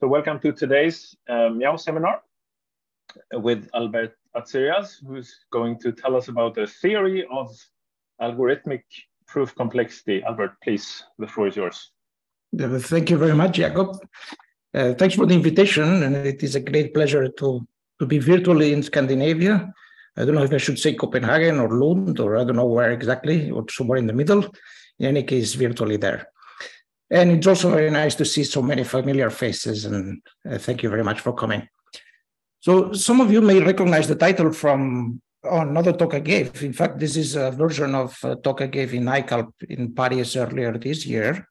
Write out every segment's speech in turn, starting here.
So welcome to today's uh, MIAO seminar with Albert Atserias, who's going to tell us about the theory of algorithmic proof complexity. Albert, please, the floor is yours. Thank you very much, Jakob. Uh, thanks for the invitation, and it is a great pleasure to, to be virtually in Scandinavia. I don't know if I should say Copenhagen or Lund, or I don't know where exactly, or somewhere in the middle. In any case, virtually there. And it's also very nice to see so many familiar faces, and uh, thank you very much for coming. So some of you may recognize the title from another talk I gave. In fact, this is a version of a talk I gave in ICALP in Paris earlier this year.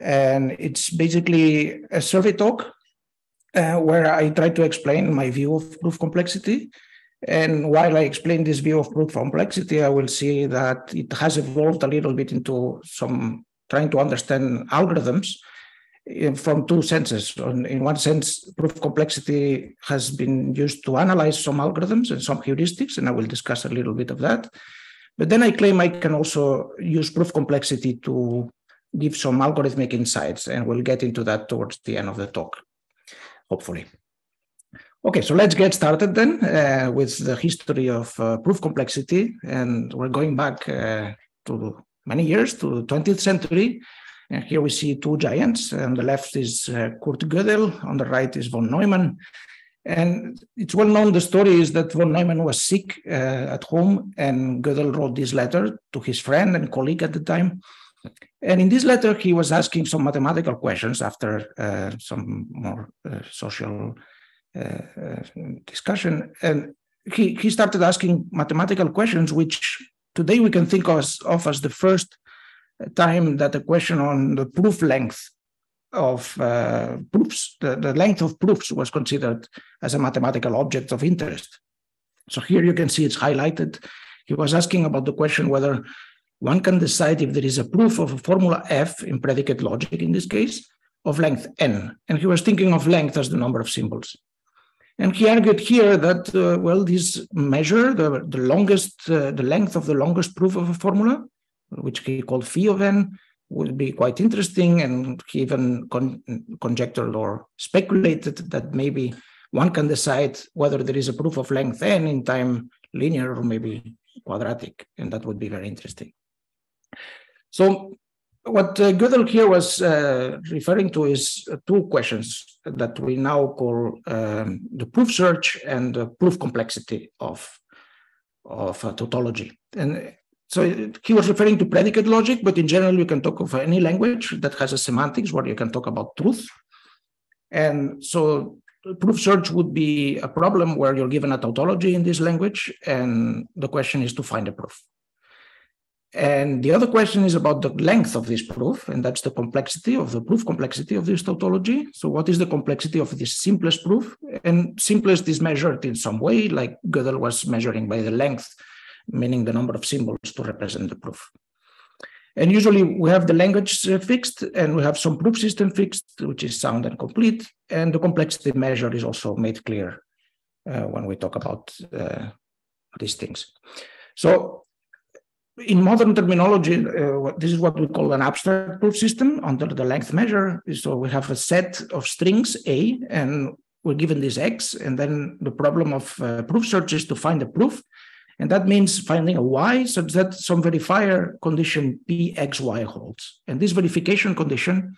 And it's basically a survey talk uh, where I try to explain my view of proof complexity. And while I explain this view of proof complexity, I will see that it has evolved a little bit into some trying to understand algorithms from two senses. In one sense, proof complexity has been used to analyze some algorithms and some heuristics, and I will discuss a little bit of that. But then I claim I can also use proof complexity to give some algorithmic insights, and we'll get into that towards the end of the talk, hopefully. Okay, so let's get started then uh, with the history of uh, proof complexity, and we're going back uh, to many years to the 20th century. And here we see two giants. On the left is uh, Kurt Gödel, on the right is von Neumann. And it's well known the story is that von Neumann was sick uh, at home, and Gödel wrote this letter to his friend and colleague at the time. And in this letter, he was asking some mathematical questions after uh, some more uh, social uh, uh, discussion. And he, he started asking mathematical questions, which today we can think of, of as the first time that the question on the proof length of uh, proofs, the, the length of proofs was considered as a mathematical object of interest. So here you can see it's highlighted. He was asking about the question whether one can decide if there is a proof of a formula F in predicate logic, in this case, of length n. And he was thinking of length as the number of symbols. And he argued here that, uh, well, this measure, the, the longest, uh, the length of the longest proof of a formula, which he called phi of n, would be quite interesting. And he even con conjectured or speculated that maybe one can decide whether there is a proof of length n in time linear or maybe quadratic. And that would be very interesting. So what uh, Gödel here was uh, referring to is uh, two questions that we now call um, the proof search and the proof complexity of, of uh, tautology. And so he was referring to predicate logic, but in general, you can talk of any language that has a semantics where you can talk about truth. And so proof search would be a problem where you're given a tautology in this language, and the question is to find a proof. And the other question is about the length of this proof, and that's the complexity of the proof complexity of this tautology. So, what is the complexity of this simplest proof? And simplest is measured in some way, like Gödel was measuring by the length, meaning the number of symbols to represent the proof. And usually we have the language uh, fixed and we have some proof system fixed, which is sound and complete. And the complexity measure is also made clear uh, when we talk about uh, these things. So in modern terminology, uh, this is what we call an abstract proof system under the length measure. So we have a set of strings A, and we're given this X, and then the problem of uh, proof search is to find a proof. And that means finding a Y such that some verifier condition PXY holds. And this verification condition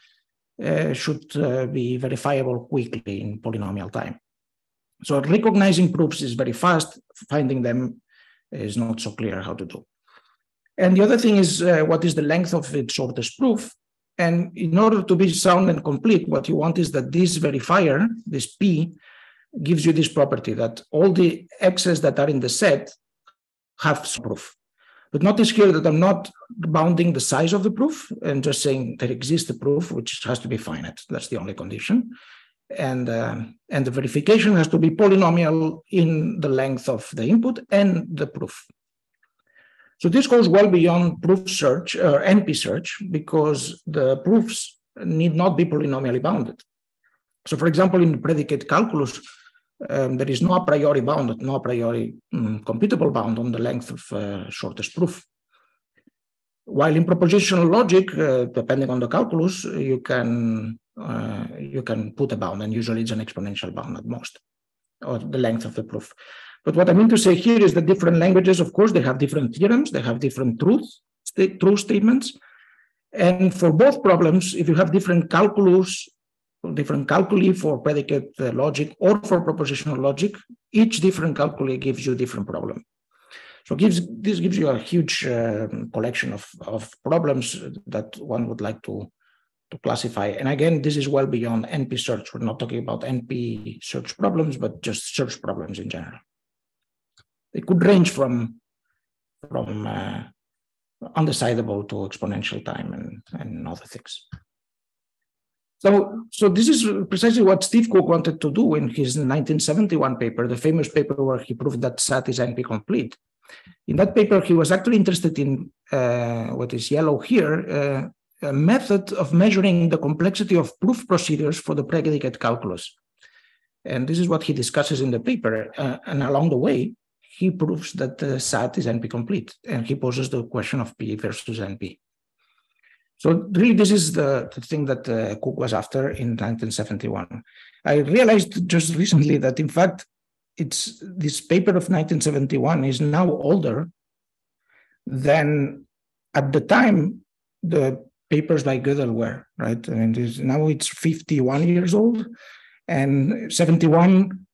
uh, should uh, be verifiable quickly in polynomial time. So recognizing proofs is very fast, finding them is not so clear how to do. And the other thing is uh, what is the length of its shortest proof? And in order to be sound and complete, what you want is that this verifier, this P, gives you this property that all the x's that are in the set have proof. But notice here that I'm not bounding the size of the proof and just saying there exists a proof, which has to be finite. That's the only condition. And, uh, and the verification has to be polynomial in the length of the input and the proof. So this goes well beyond proof search or uh, NP search because the proofs need not be polynomially bounded. So for example, in predicate calculus, um, there is no a priori bound, no a priori um, computable bound on the length of uh, shortest proof. While in propositional logic, uh, depending on the calculus, you can uh, you can put a bound, and usually it's an exponential bound at most, or the length of the proof. But what I mean to say here is that different languages, of course, they have different theorems, they have different truths, st statements. And for both problems, if you have different calculus, different calculi for predicate uh, logic or for propositional logic, each different calculi gives you a different problem. So gives this gives you a huge uh, collection of, of problems that one would like to, to classify. And again, this is well beyond NP search. We're not talking about NP search problems, but just search problems in general. It could range from, from uh, undecidable to exponential time and, and other things. So, so this is precisely what Steve Cook wanted to do in his 1971 paper, the famous paper where he proved that SAT is NP complete. In that paper, he was actually interested in uh, what is yellow here, uh, a method of measuring the complexity of proof procedures for the predicate calculus. And this is what he discusses in the paper. Uh, and along the way, he proves that the SAT is NP complete, and he poses the question of P versus NP. So really, this is the, the thing that uh, Cook was after in 1971. I realized just recently that, in fact, it's this paper of 1971 is now older than at the time the papers by Gödel were, right? I mean, now it's 51 years old, and 71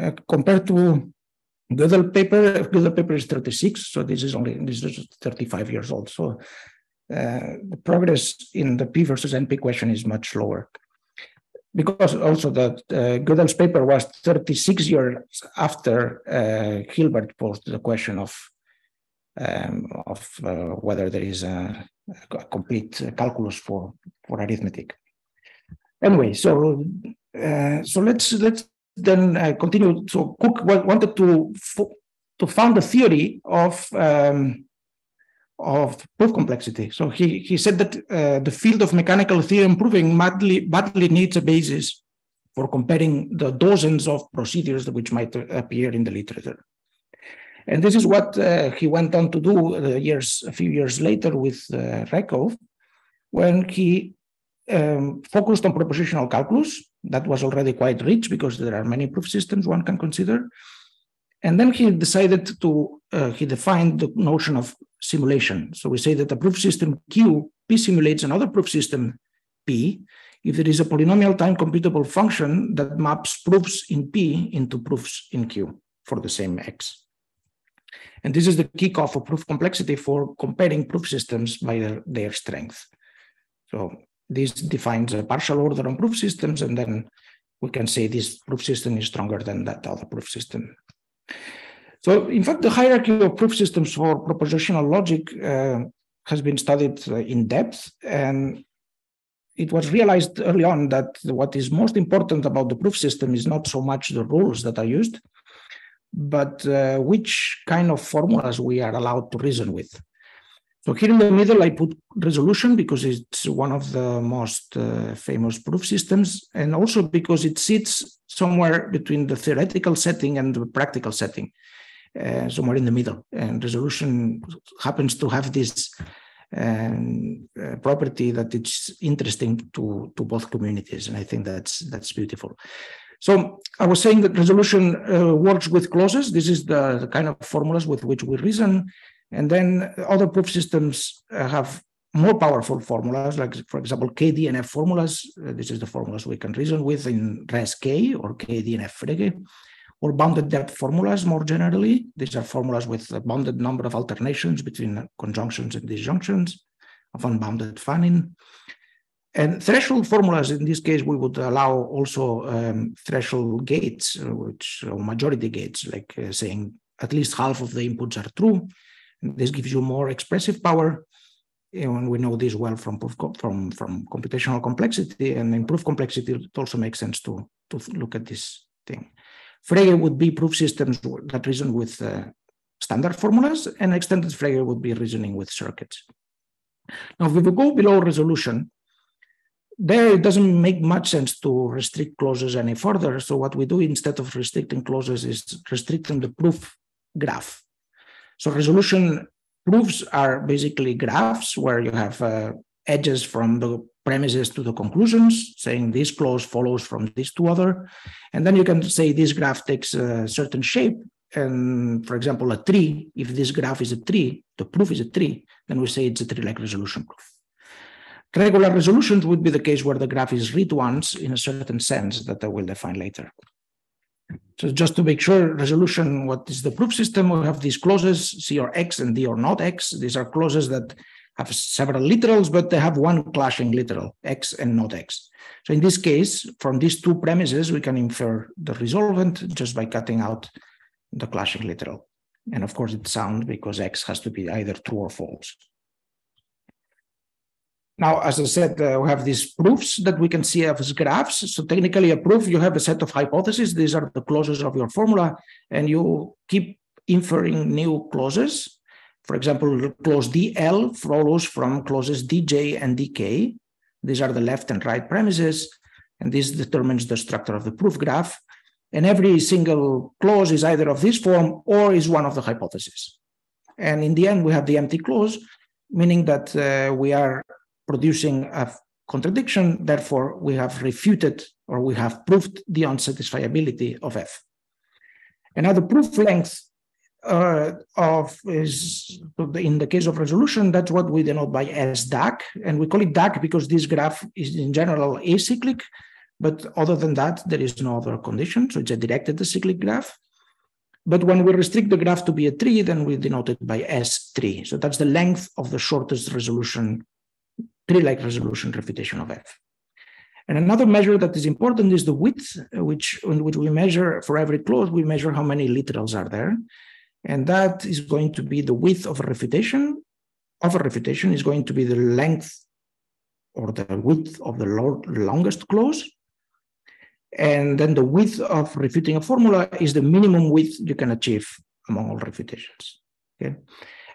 uh, compared to Gödel paper, Gödel paper is 36, so this is only this is 35 years old. So uh, the progress in the P versus NP question is much lower because also that uh, Gödel's paper was 36 years after uh, Hilbert posed the question of um, of uh, whether there is a, a, complete calculus for for arithmetic. Anyway, so uh, so let's let's then uh, continue. So Cook wanted to to found a theory of um, of proof complexity. So he, he said that uh, the field of mechanical theorem proving badly, badly needs a basis for comparing the dozens of procedures which might appear in the literature. And this is what uh, he went on to do uh, years, a few years later with uh, Reckhow, when he um, focused on propositional calculus. That was already quite rich because there are many proof systems one can consider. And then he decided to, uh, he defined the notion of simulation. So we say that a proof system Q, P simulates another proof system P if there is a polynomial time computable function that maps proofs in P into proofs in Q for the same X. And this is the kickoff of proof complexity for comparing proof systems by their, their strength. So this defines a partial order on proof systems, and then we can say this proof system is stronger than that other proof system. So in fact, the hierarchy of proof systems for propositional logic uh, has been studied uh, in depth. And it was realized early on that what is most important about the proof system is not so much the rules that are used, but uh, which kind of formulas we are allowed to reason with. So here in the middle, I put resolution because it's one of the most uh, famous proof systems, and also because it sits somewhere between the theoretical setting and the practical setting, uh, somewhere in the middle. And resolution happens to have this um, uh, property that it's interesting to, to both communities, and I think that's that's beautiful. So I was saying that resolution uh, works with clauses. This is the, the kind of formulas with which we reason and then other proof systems uh, have more powerful formulas, like, for example, KDNF formulas. Uh, this is the formulas we can reason with in RES-K or KDNF Frege, or bounded depth formulas more generally. These are formulas with a bounded number of alternations between conjunctions and disjunctions of unbounded fan-in. And threshold formulas, in this case, we would allow also um, threshold gates, uh, which are majority gates, like uh, saying at least half of the inputs are true this gives you more expressive power. And we know this well from from from computational complexity and improved complexity. It also makes sense to to look at this thing. Frege would be proof systems that reason with uh, standard formulas, and extended Frege would be reasoning with circuits. Now, if we go below resolution, there it doesn't make much sense to restrict clauses any further. So what we do instead of restricting clauses is restricting the proof graph. So resolution proofs are basically graphs where you have uh, edges from the premises to the conclusions, saying this clause follows from these two other. And then you can say this graph takes a certain shape. And for example, a tree, if this graph is a tree, the proof is a tree, then we say it's a tree-like resolution proof. Regular resolutions would be the case where the graph is read once in a certain sense that I will define later. So just to make sure resolution, what is the proof system? We have these clauses, C or X and D or not X. These are clauses that have several literals, but they have one clashing literal, X and not X. So in this case, from these two premises, we can infer the resolvent just by cutting out the clashing literal. And of course, it's sound because X has to be either true or false. Now, as I said, uh, we have these proofs that we can see as graphs. So technically a proof, you have a set of hypotheses. These are the clauses of your formula, and you keep inferring new clauses. For example, clause DL follows from clauses DJ and DK. These are the left and right premises, and this determines the structure of the proof graph. And every single clause is either of this form or is one of the hypotheses. And in the end, we have the empty clause, meaning that uh, we are producing a contradiction. Therefore, we have refuted or we have proved the unsatisfiability of F. Another proof length uh, of is in the case of resolution, that's what we denote by S DAG. And we call it DAG because this graph is in general acyclic. But other than that, there is no other condition. So it's a directed acyclic graph. But when we restrict the graph to be a tree, then we denote it by S3. So that's the length of the shortest resolution tree-like resolution refutation of F. And another measure that is important is the width, uh, which, which we measure for every clause, we measure how many literals are there. And that is going to be the width of a refutation. Of a refutation is going to be the length or the width of the longest clause. And then the width of refuting a formula is the minimum width you can achieve among all refutations. Okay.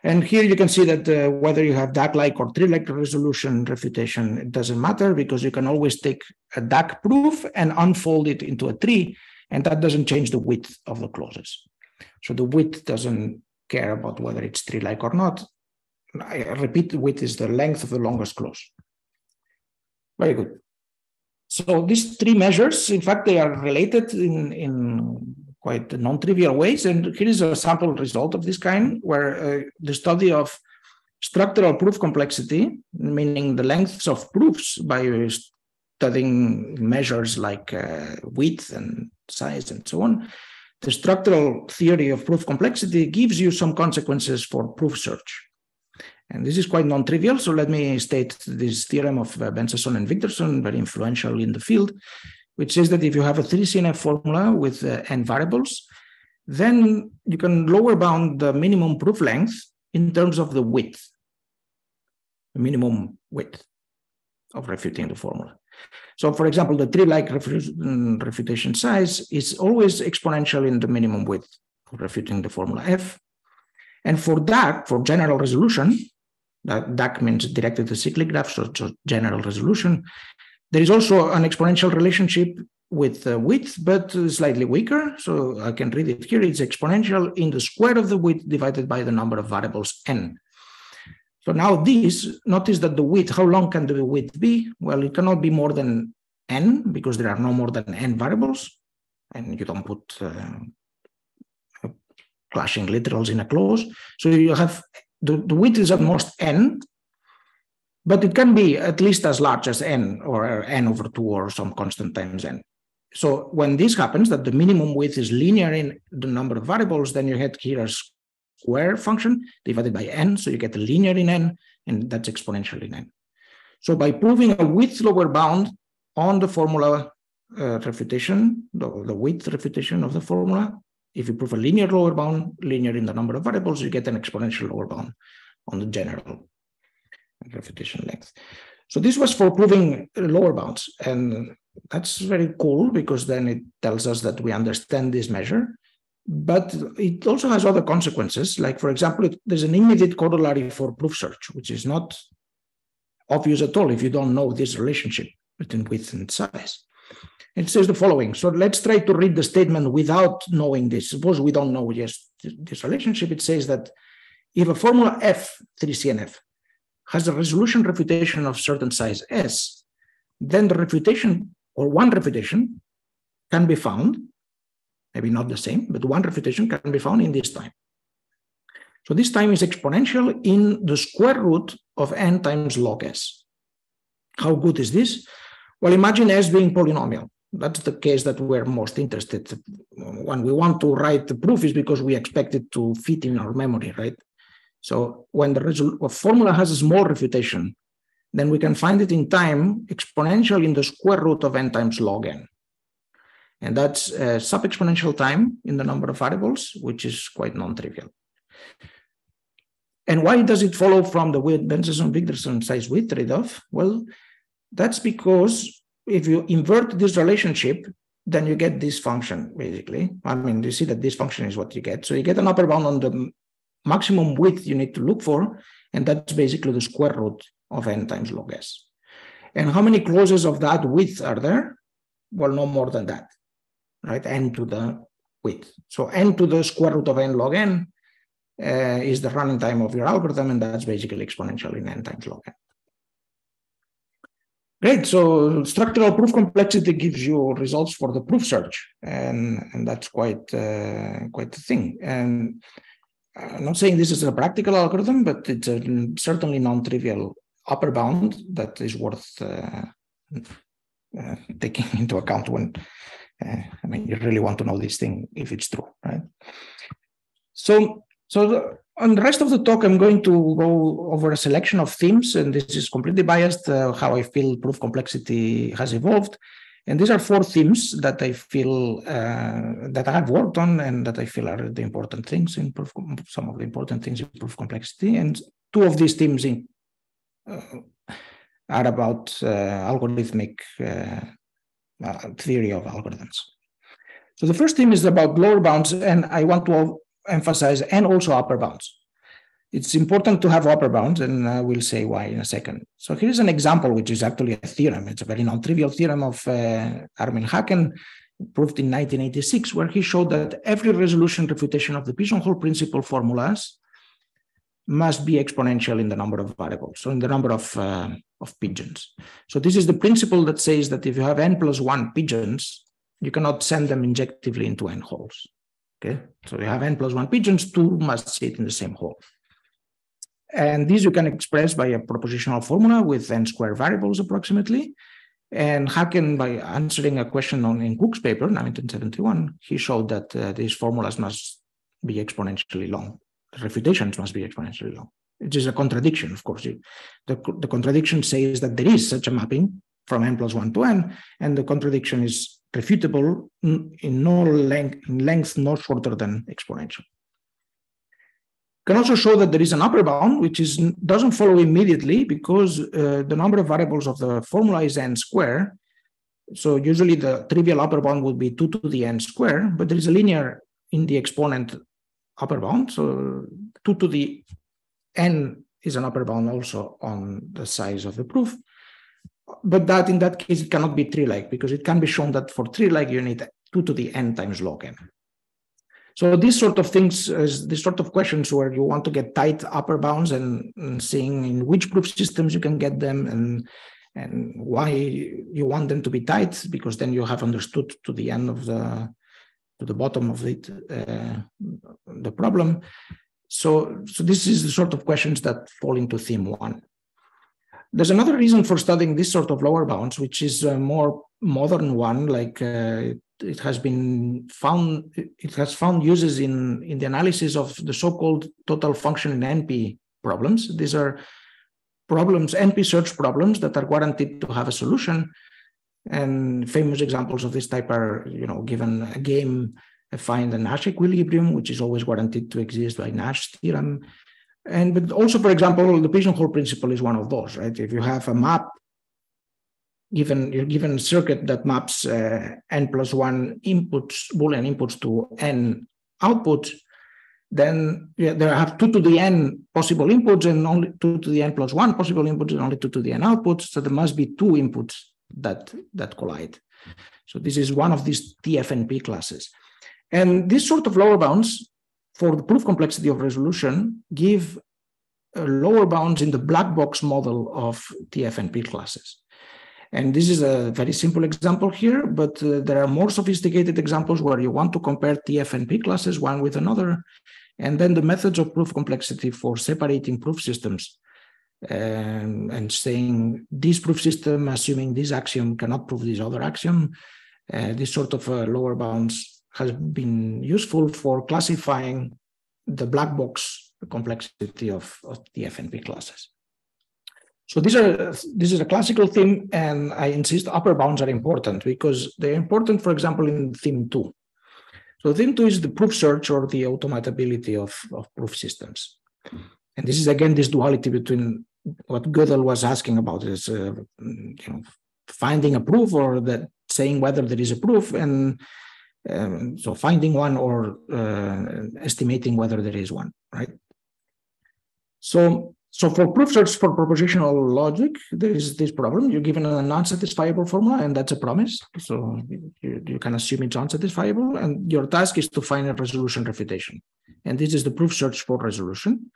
And here you can see that uh, whether you have DAG-like or tree-like resolution refutation, it doesn't matter because you can always take a DAG proof and unfold it into a tree, and that doesn't change the width of the clauses. So the width doesn't care about whether it's tree-like or not. I repeat, width is the length of the longest clause. Very good. So these three measures, in fact, they are related in, in quite non-trivial ways. And here is a sample result of this kind, where uh, the study of structural proof complexity, meaning the lengths of proofs by studying measures like uh, width and size and so on, the structural theory of proof complexity gives you some consequences for proof search. And this is quite non-trivial, so let me state this theorem of uh, Ben-Sasson and Wigderson, very influential in the field, which says that if you have a 3CNF formula with uh, n variables, then you can lower bound the minimum proof length in terms of the width, the minimum width of refuting the formula. So for example, the tree-like mm, refutation size is always exponential in the minimum width of refuting the formula F. And for DAG, for general resolution, that DAG means directed acyclic graph, so, so general resolution, there is also an exponential relationship with uh, width, but slightly weaker. So I can read it here. It's exponential in the square of the width divided by the number of variables n. So now this, notice that the width, how long can the width be? Well, it cannot be more than n because there are no more than n variables and you don't put uh, clashing literals in a clause. So you have the, the width is at most n but it can be at least as large as n or n over 2 or some constant times n. So when this happens, that the minimum width is linear in the number of variables, then you get here a square function divided by n, so you get a linear in n, and that's exponential in n. So by proving a width lower bound on the formula uh, refutation, the, the width refutation of the formula, if you prove a linear lower bound, linear in the number of variables, you get an exponential lower bound on the general refutation length. So this was for proving lower bounds. And that's very cool because then it tells us that we understand this measure. But it also has other consequences. Like, for example, it, there's an immediate corollary for proof search, which is not obvious at all if you don't know this relationship between width and size. It says the following. So let's try to read the statement without knowing this. Suppose we don't know yes, this relationship. It says that if a formula F, 3CNF, has a resolution refutation of certain size S, then the refutation or one refutation can be found, maybe not the same, but one refutation can be found in this time. So this time is exponential in the square root of n times log s. How good is this? Well, imagine s being polynomial. That's the case that we're most interested. When we want to write the proof is because we expect it to fit in our memory, right? So when the formula has a small refutation, then we can find it in time exponential in the square root of n times log n. And that's a sub-exponential time in the number of variables, which is quite non-trivial. And why does it follow from the Ben-Sasson-Wigderson size width trade-off? Well, that's because if you invert this relationship, then you get this function, basically. I mean, you see that this function is what you get. So you get an upper bound on the maximum width you need to look for, and that's basically the square root of n times log s. And how many clauses of that width are there? Well, no more than that, right? n to the width. So n to the square root of n log n uh, is the running time of your algorithm, and that's basically exponential in n times log n. Great. So structural proof complexity gives you results for the proof search, and and that's quite uh, quite the thing. And I'm not saying this is a practical algorithm, but it's a certainly non-trivial upper bound that is worth uh, uh, taking into account when, uh, I mean, you really want to know this thing if it's true, right? So, so the, on the rest of the talk, I'm going to go over a selection of themes, and this is completely biased, uh, how I feel proof complexity has evolved. And these are four themes that I feel uh, that I have worked on and that I feel are the important things in proof, some of the important things in proof complexity. And two of these themes in, uh, are about uh, algorithmic uh, uh, theory of algorithms. So the first theme is about lower bounds, and I want to emphasize and also upper bounds it's important to have upper bounds, and uh, we'll say why in a second. So here's an example, which is actually a theorem. It's a very non-trivial theorem of uh, Armin Haken, proved in 1986, where he showed that every resolution refutation of the pigeonhole principle formulas must be exponential in the number of variables, so in the number of, uh, of pigeons. So this is the principle that says that if you have n plus one pigeons, you cannot send them injectively into n holes. Okay, so you have n plus one pigeons, two must sit in the same hole. And this you can express by a propositional formula with n square variables approximately. And Haken, by answering a question on in Cook's paper, 1971, he showed that uh, these formulas must be exponentially long. The refutations must be exponentially long. It is a contradiction, of course. the, the contradiction says that there is such a mapping from n plus 1 to n, and the contradiction is refutable in no length, in length no shorter than exponential can also show that there is an upper bound, which is doesn't follow immediately because uh, the number of variables of the formula is n square. So usually the trivial upper bound would be 2 to the n square, but there is a linear in the exponent upper bound. So 2 to the n is an upper bound also on the size of the proof. But that in that case, it cannot be tree-like because it can be shown that for tree-like you need 2 to the n times log n. So these sort of things, is these sort of questions where you want to get tight upper bounds and, and seeing in which proof systems you can get them and and why you want them to be tight, because then you have understood to the end of the to the bottom of it uh, the problem. So so this is the sort of questions that fall into theme one. There's another reason for studying this sort of lower bounds, which is a more modern one, like uh, it has been found it has found uses in in the analysis of the so-called total function in NP problems. These are problems, NP search problems that are guaranteed to have a solution. And famous examples of this type are, you know, given a game, find a Nash equilibrium, which is always guaranteed to exist by Nash theorem. And but also, for example, the pigeonhole principle is one of those, right? If you have a map given given circuit that maps uh, n plus one inputs, Boolean inputs to n outputs, then yeah, there have two to the n possible inputs and only two to the n plus one possible inputs and only two to the n outputs. So there must be two inputs that that collide. So this is one of these TFNP classes. And this sort of lower bounds for the proof complexity of resolution give uh, lower bounds in the black box model of TFNP classes. And this is a very simple example here, but uh, there are more sophisticated examples where you want to compare TFNP classes one with another. And then the methods of proof complexity for separating proof systems um, and saying this proof system, assuming this axiom cannot prove this other axiom, uh, this sort of uh, lower bounds has been useful for classifying the black box complexity of, of FNP classes. So these are this is a classical theme, and I insist upper bounds are important because they're important, for example, in theme two. So theme two is the proof search or the automatability of, of proof systems. And this is again this duality between what Gödel was asking about is uh, you know finding a proof or that saying whether there is a proof and um, so finding one or uh, estimating whether there is one right so so for proof search for propositional logic, there is this problem. You're given a non-satisfiable formula, and that's a promise. So you, you can assume it's unsatisfiable, and your task is to find a resolution refutation. And this is the proof search for resolution.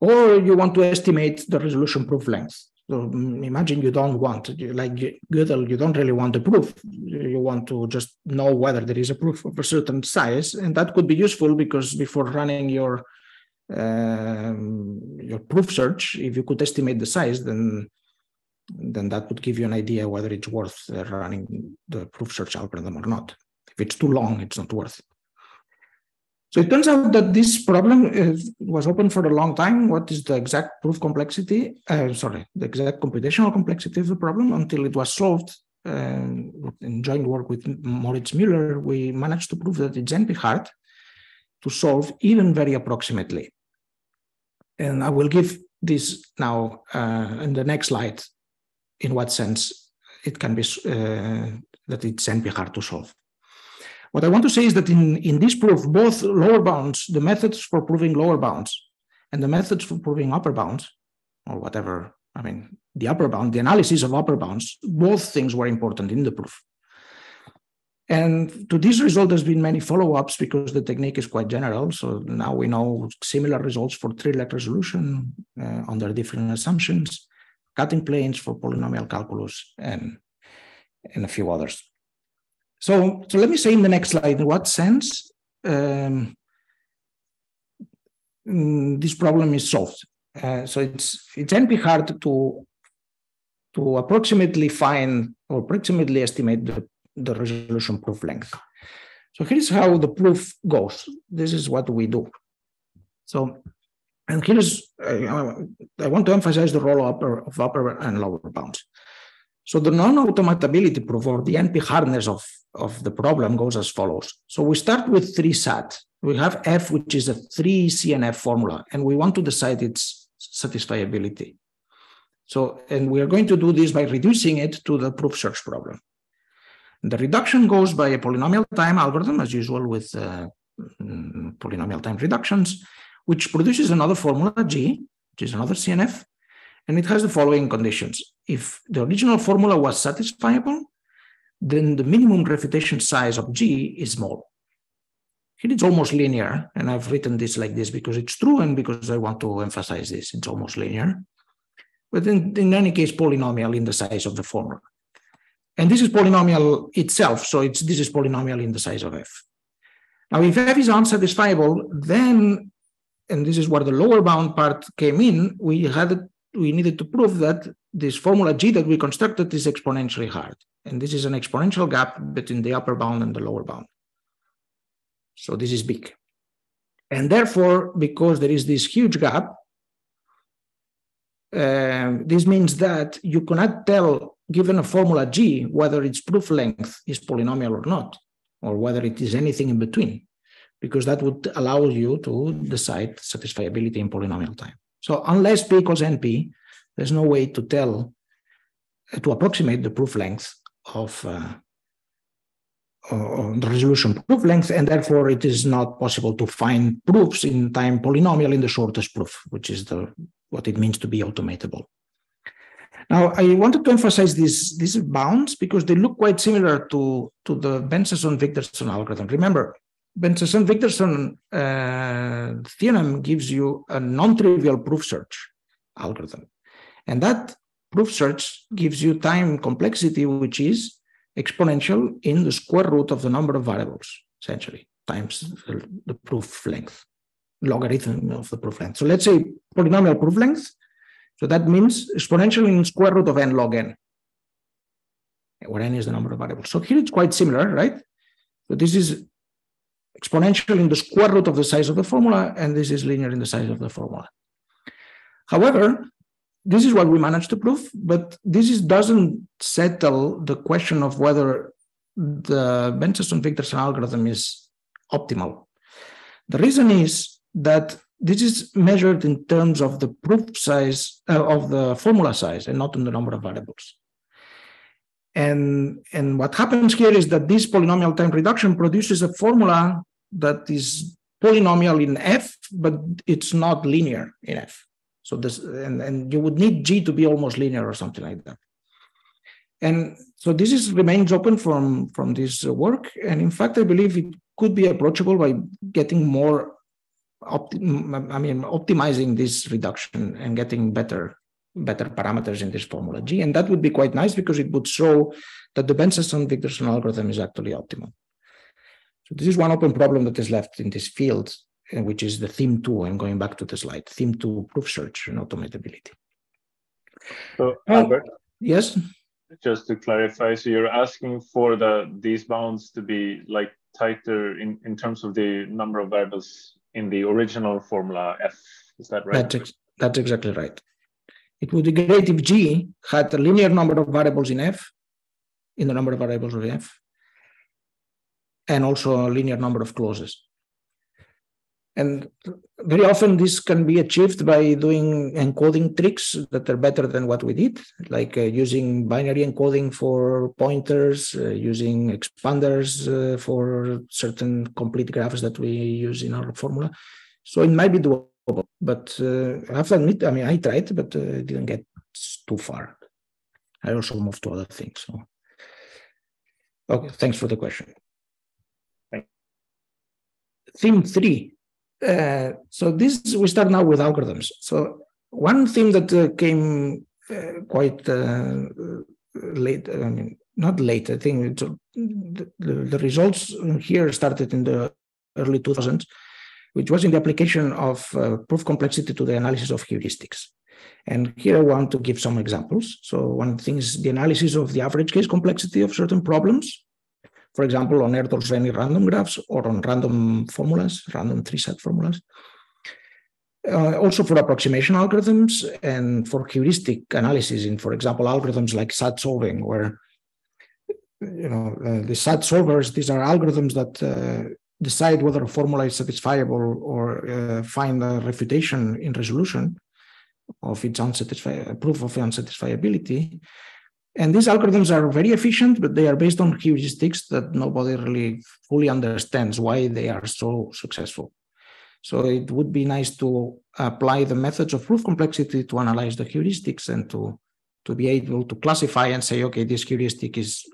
Or you want to estimate the resolution proof length. So mm, imagine you don't want, like Gödel, you don't really want a proof. You want to just know whether there is a proof of a certain size. And that could be useful because before running your um, your proof search, if you could estimate the size, then then that would give you an idea whether it's worth uh, running the proof search algorithm or not. If it's too long, it's not worth. So it turns out that this problem is, was open for a long time. What is the exact proof complexity? Uh, sorry, the exact computational complexity of the problem until it was solved uh, in joint work with Moritz Müller, we managed to prove that it's NP hard to solve even very approximately. And I will give this now uh, in the next slide in what sense it can be uh, that it's NP hard to solve. What I want to say is that in, in this proof, both lower bounds, the methods for proving lower bounds and the methods for proving upper bounds, or whatever, I mean, the upper bound, the analysis of upper bounds, both things were important in the proof. And to this result, there's been many follow-ups because the technique is quite general. So now we know similar results for tree-like resolution uh, under different assumptions, cutting planes for polynomial calculus, and, and a few others. So, so let me say in the next slide, in what sense um, mm, this problem is solved. Uh, so it's it's NP hard to to approximately find or approximately estimate the the resolution proof length. So here's how the proof goes. This is what we do. So, and here's, uh, I want to emphasize the role upper, of upper and lower bounds. So the non-automatability proof or the NP hardness of, of the problem goes as follows. So we start with three SAT. We have F, which is a three CNF formula, and we want to decide its satisfiability. So, and we are going to do this by reducing it to the proof search problem. The reduction goes by a polynomial time algorithm, as usual with uh, mm, polynomial time reductions, which produces another formula, G, which is another CNF, and it has the following conditions. If the original formula was satisfiable, then the minimum refutation size of G is small. It's almost linear, and I've written this like this because it's true and because I want to emphasize this. It's almost linear. But in, in any case, polynomial in the size of the formula. And this is polynomial itself. So it's this is polynomial in the size of f. Now, if f is unsatisfiable, then, and this is where the lower bound part came in, we had we needed to prove that this formula g that we constructed is exponentially hard. And this is an exponential gap between the upper bound and the lower bound. So this is big. And therefore, because there is this huge gap, uh, this means that you cannot tell given a formula G, whether its proof length is polynomial or not, or whether it is anything in between, because that would allow you to decide satisfiability in polynomial time. So unless P equals NP, there's no way to tell, uh, to approximate the proof length of uh, the resolution proof length, and therefore it is not possible to find proofs in time polynomial in the shortest proof, which is the what it means to be automatable. Now, I wanted to emphasize these, these bounds because they look quite similar to, to the Ben-Sasson-Wigderson algorithm. Remember, Ben-Sasson-Wigderson uh, theorem gives you a non-trivial proof search algorithm. And that proof search gives you time complexity, which is exponential in the square root of the number of variables, essentially, times the, proof length, logarithm of the proof length. So let's say polynomial proof length. So that means exponential in square root of n log n, where n is the number of variables. So here it's quite similar, right? So this is exponential in the square root of the size of the formula, and this is linear in the size of the formula. However, this is what we managed to prove, but this is, doesn't settle the question of whether the Ben-Sasson-Wigderson algorithm is optimal. The reason is that this is measured in terms of the proof size uh, of the formula size and not in the number of variables. And, and what happens here is that this polynomial time reduction produces a formula that is polynomial in f, but it's not linear in f. So this, and, and you would need G to be almost linear or something like that. And so this is remains open from, from this work. And in fact, I believe it could be approachable by getting more, I mean, optimizing this reduction and getting better better parameters in this formula G. And that would be quite nice because it would show that the Ben-Sasson-Wigderson algorithm is actually optimal. So this is one open problem that is left in this field, which is the theme two. I'm going back to the slide, theme two, proof search and automatability. So Albert? Uh, yes? Just to clarify, so you're asking for the these bounds to be like tighter in, in terms of the number of variables in the original formula F, is that right? That's, ex that's exactly right. It would be great if G had a linear number of variables in F, in the number of variables of F, and also a linear number of clauses. And very often this can be achieved by doing encoding tricks that are better than what we did, like uh, using binary encoding for pointers, uh, using expanders uh, for certain complete graphs that we use in our formula. So it might be doable but uh, I have to admit, I mean, I tried, but uh, didn't get too far. I also moved to other things. So, okay, thanks for the question. Theme three. Uh, so this we start now with algorithms. So one theme that uh, came uh, quite uh, late. I mean, not late. I think the, the results here started in the early 2000s which was in the application of uh, proof complexity to the analysis of heuristics. And here I want to give some examples. So one thing is the analysis of the average case complexity of certain problems. For example, on Erdős-Renyi random graphs or on random formulas, random three-SAT formulas. Uh, also for approximation algorithms and for heuristic analysis in, for example, algorithms like SAT solving, where you know uh, the SAT solvers, these are algorithms that uh, decide whether a formula is satisfiable or uh, find a refutation in resolution of its unsatisfi- proof of unsatisfiability. And these algorithms are very efficient, but they are based on heuristics that nobody really fully understands why they are so successful. So it would be nice to apply the methods of proof complexity to analyze the heuristics and to, to be able to classify and say, okay, this heuristic is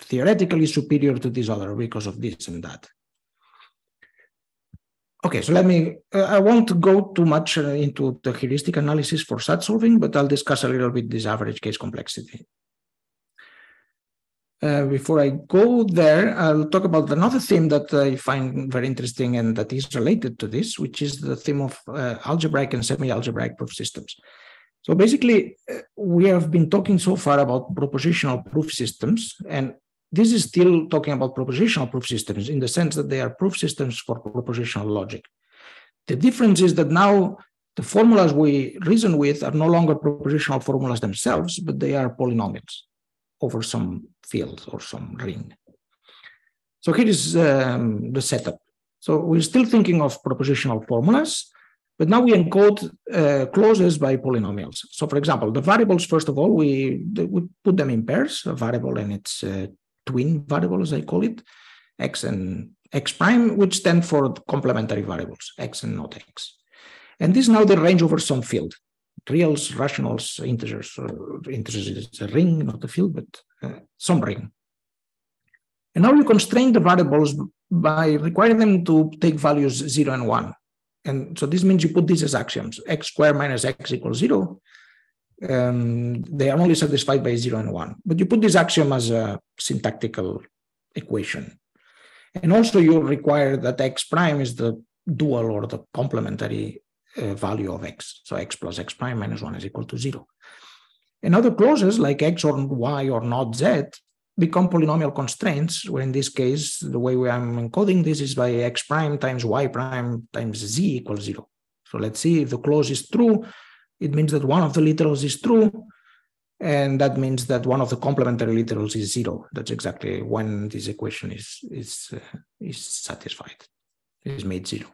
theoretically superior to this other because of this and that. Okay, so let me, uh, I won't go too much uh, into the heuristic analysis for SAT solving, but I'll discuss a little bit this average case complexity. Uh, before I go there, I'll talk about another theme that I find very interesting and that is related to this, which is the theme of uh, algebraic and semi-algebraic proof systems. So basically, uh, we have been talking so far about propositional proof systems, and this is still talking about propositional proof systems in the sense that they are proof systems for propositional logic. The difference is that now the formulas we reason with are no longer propositional formulas themselves, but they are polynomials over some field or some ring. So here is um, the setup. So we're still thinking of propositional formulas, but now we encode uh, clauses by polynomials. So for example, the variables, first of all, we, we put them in pairs, a variable and its uh, twin variables, I call it, x and x prime, which stand for complementary variables, x and not x. And this now they range over some field, reals, rationals, integers. integers is a ring, not a field, but uh, some ring. And now you constrain the variables by requiring them to take values zero and one. And so this means you put these as axioms, x squared minus x equals zero. Um, they are only satisfied by zero and one. But you put this axiom as a syntactical equation. And also you require that x prime is the dual or the complementary uh, value of x. So x plus x prime minus one is equal to zero. And other clauses like x or y or not z become polynomial constraints, where in this case, the way we are encoding this is by x prime times y prime times z equals zero. So let's see if the clause is true, it means that one of the literals is true, and that means that one of the complementary literals is zero. That's exactly when this equation is, is, uh, is satisfied, is made zero.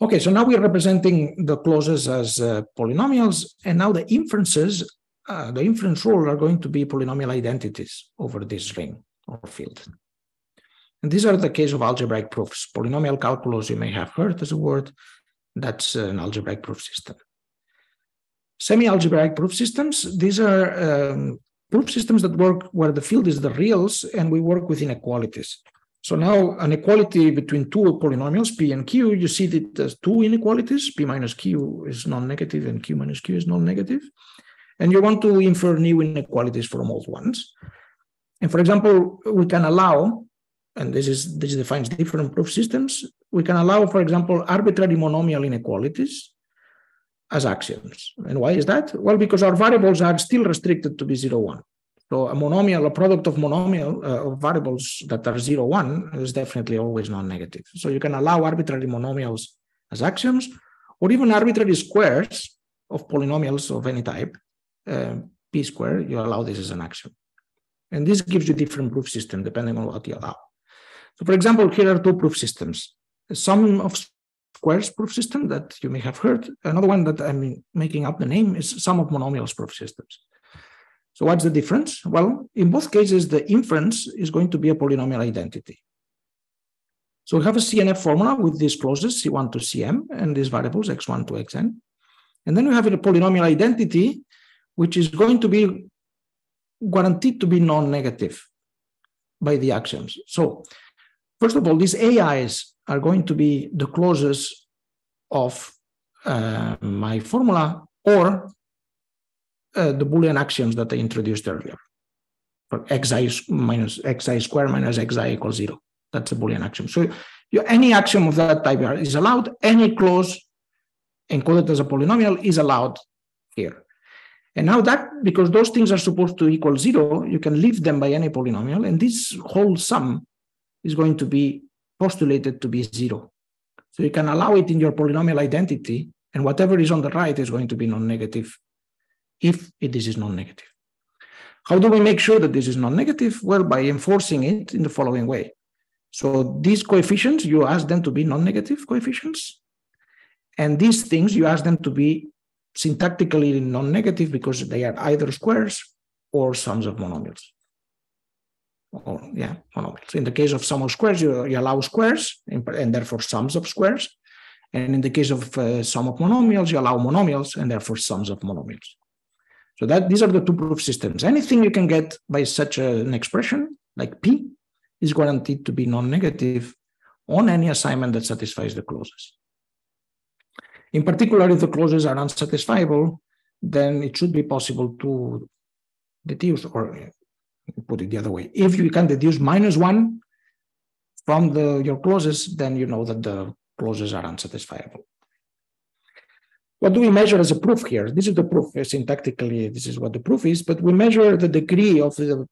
Okay, so now we're representing the clauses as uh, polynomials, and now the inferences uh, the inference rule are going to be polynomial identities over this ring or field. And these are the case of algebraic proofs. Polynomial calculus, you may have heard as a word, that's an algebraic proof system. Semi-algebraic proof systems, these are um, proof systems that work where the field is the reals and we work with inequalities. So now an equality between two polynomials, P and Q, you see that there's two inequalities, P minus Q is non-negative and Q minus Q is non-negative. and you want to infer new inequalities from old ones. And for example, we can allow, and this is this defines different proof systems, we can allow, for example, arbitrary monomial inequalities as axioms. And why is that? Well, because our variables are still restricted to be zero, one. So a monomial, a product of monomial uh, of variables that are zero, one is definitely always non-negative. So you can allow arbitrary monomials as axioms, or even arbitrary squares of polynomials of any type uh, p squared, you allow this as an axiom. And this gives you different proof system depending on what you allow. So for example, here are two proof systems. Sum of squares proof system that you may have heard. Another one that I'm making up the name is sum of monomials proof systems. So what's the difference? Well, in both cases, the inference is going to be a polynomial identity. So we have a CNF formula with these clauses, C1 to Cm, and these variables, x1 to xn. And then we have a polynomial identity which is going to be guaranteed to be non-negative by the axioms. So first of all, these AIs are going to be the clauses of uh, my formula or uh, the Boolean axioms that I introduced earlier. For xi minus xi square minus xi equals zero. That's a Boolean axiom. So you, any axiom of that type is allowed. Any clause encoded as a polynomial is allowed here. And now that, because those things are supposed to equal zero, you can leave them by any polynomial, and this whole sum is going to be postulated to be zero. So you can allow it in your polynomial identity, and whatever is on the right is going to be non-negative if this is non-negative. How do we make sure that this is non-negative? Well, by enforcing it in the following way. So these coefficients, you ask them to be non-negative coefficients. And these things, you ask them to be syntactically non-negative because they are either squares or sums of monomials. Or yeah, monomials. In the case of sum of squares, you, you allow squares and therefore sums of squares. And in the case of uh, sum of monomials, you allow monomials and therefore sums of monomials. So that these are the two proof systems. Anything you can get by such an expression like P is guaranteed to be non-negative on any assignment that satisfies the clauses. In particular, if the clauses are unsatisfiable, then it should be possible to deduce, or uh, put it the other way. If you can deduce minus one from the your clauses, then you know that the clauses are unsatisfiable. What do we measure as a proof here? This is the proof. Syntactically, this is what the proof is, but we measure the degree of the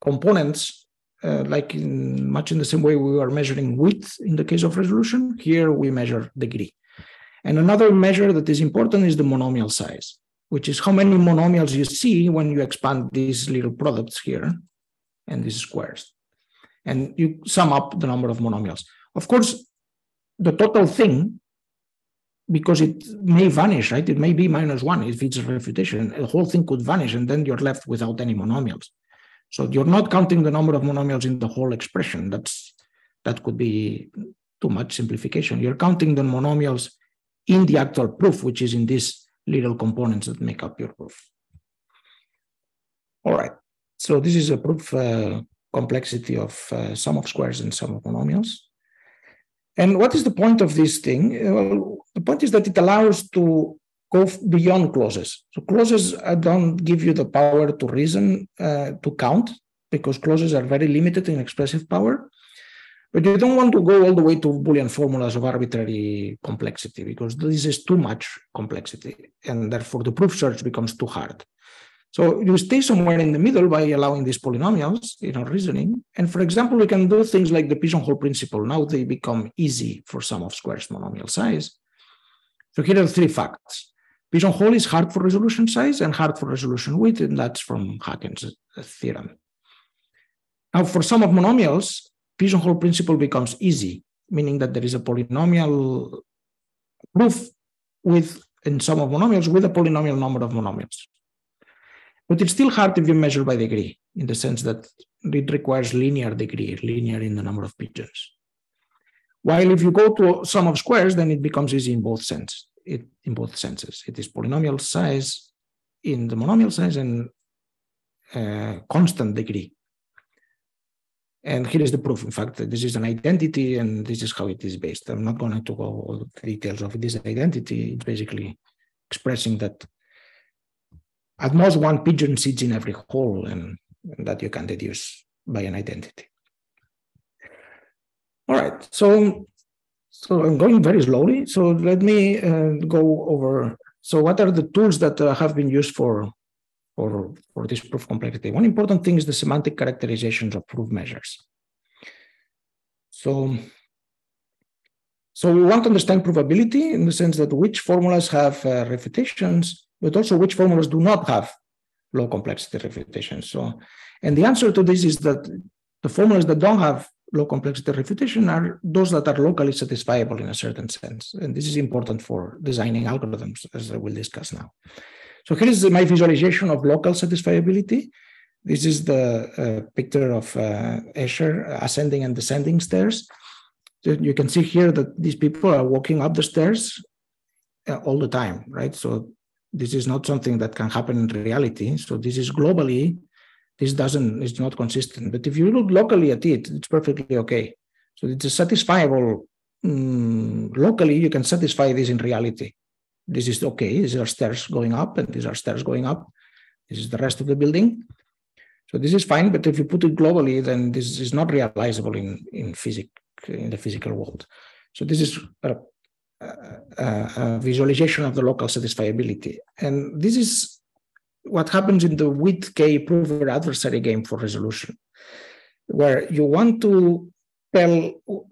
components, uh, like in, much in the same way we are measuring width in the case of resolution. Here we measure degree. And another measure that is important is the monomial size, which is how many monomials you see when you expand these little products here and these squares. And you sum up the number of monomials. Of course, the total thing, because it may vanish, right? It may be minus one if it's a refutation. The whole thing could vanish, and then you're left without any monomials. So you're not counting the number of monomials in the whole expression. That's that could be too much simplification. You're counting the monomials in the actual proof, which is in these little components that make up your proof. All right, so this is a proof uh, complexity of uh, sum of squares and sum of monomials. And what is the point of this thing? Well, the point is that it allows to go beyond clauses. So clauses uh, don't give you the power to reason, uh, to count, because clauses are very limited in expressive power. But you don't want to go all the way to Boolean formulas of arbitrary complexity because this is too much complexity. And therefore, the proof search becomes too hard. So you stay somewhere in the middle by allowing these polynomials in our reasoning. And for example, we can do things like the pigeonhole principle. Now they become easy for sum of squares monomial size. So here are three facts. Pigeonhole is hard for resolution size and hard for resolution width, and that's from Haken's theorem. Now, for sum of monomials, pigeonhole principle becomes easy, meaning that there is a polynomial proof with in sum of monomials with a polynomial number of monomials. But it's still hard if you measure by degree, in the sense that it requires linear degree, linear in the number of pigeons. While if you go to sum of squares, then it becomes easy in both sense, it, in both senses. It is polynomial size in the monomial size and uh, constant degree and here is the proof. In fact, this is an identity and this is how it is based. I'm not going to go all the details of this identity. It's basically expressing that at most one pigeon sits in every hole and, and that you can deduce by an identity. All right, so so I'm going very slowly. So let me uh, go over. So what are the tools that uh, have been used for for, for this proof complexity. One important thing is the semantic characterizations of proof measures. So, so we want to understand provability in the sense that which formulas have uh, refutations, but also which formulas do not have low complexity refutation. So, and the answer to this is that the formulas that don't have low complexity refutation are those that are locally satisfiable in a certain sense. And this is important for designing algorithms, as I will discuss now. So here is my visualization of local satisfiability. This is the uh, picture of uh, Escher ascending and descending stairs. So you can see here that these people are walking up the stairs uh, all the time, right? So this is not something that can happen in reality. So this is globally, this doesn't, it's not consistent. But if you look locally at it, it's perfectly okay. So it's satisfiable, um, locally, you can satisfy this in reality this is okay. These are stairs going up, and these are stairs going up. This is the rest of the building. So this is fine, but if you put it globally, then this is not realizable in in physics in the physical world. So this is a visualization of the local satisfiability, and this is what happens in the width K prover adversary game for resolution, where you want to tell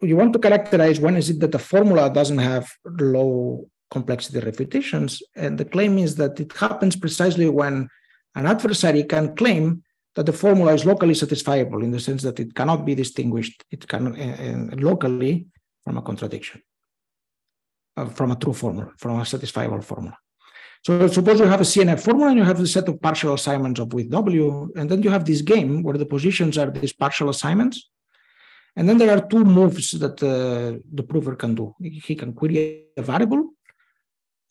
you want to characterize when is it that the formula doesn't have low complexity refutations. And the claim is that it happens precisely when an adversary can claim that the formula is locally satisfiable in the sense that it cannot be distinguished it can uh, locally from a contradiction uh, from a true formula from a satisfiable formula so suppose you have a cnf formula and you have a set of partial assignments of with w and then you have this game where the positions are these partial assignments and then there are two moves that uh, the prover can do he can query a variable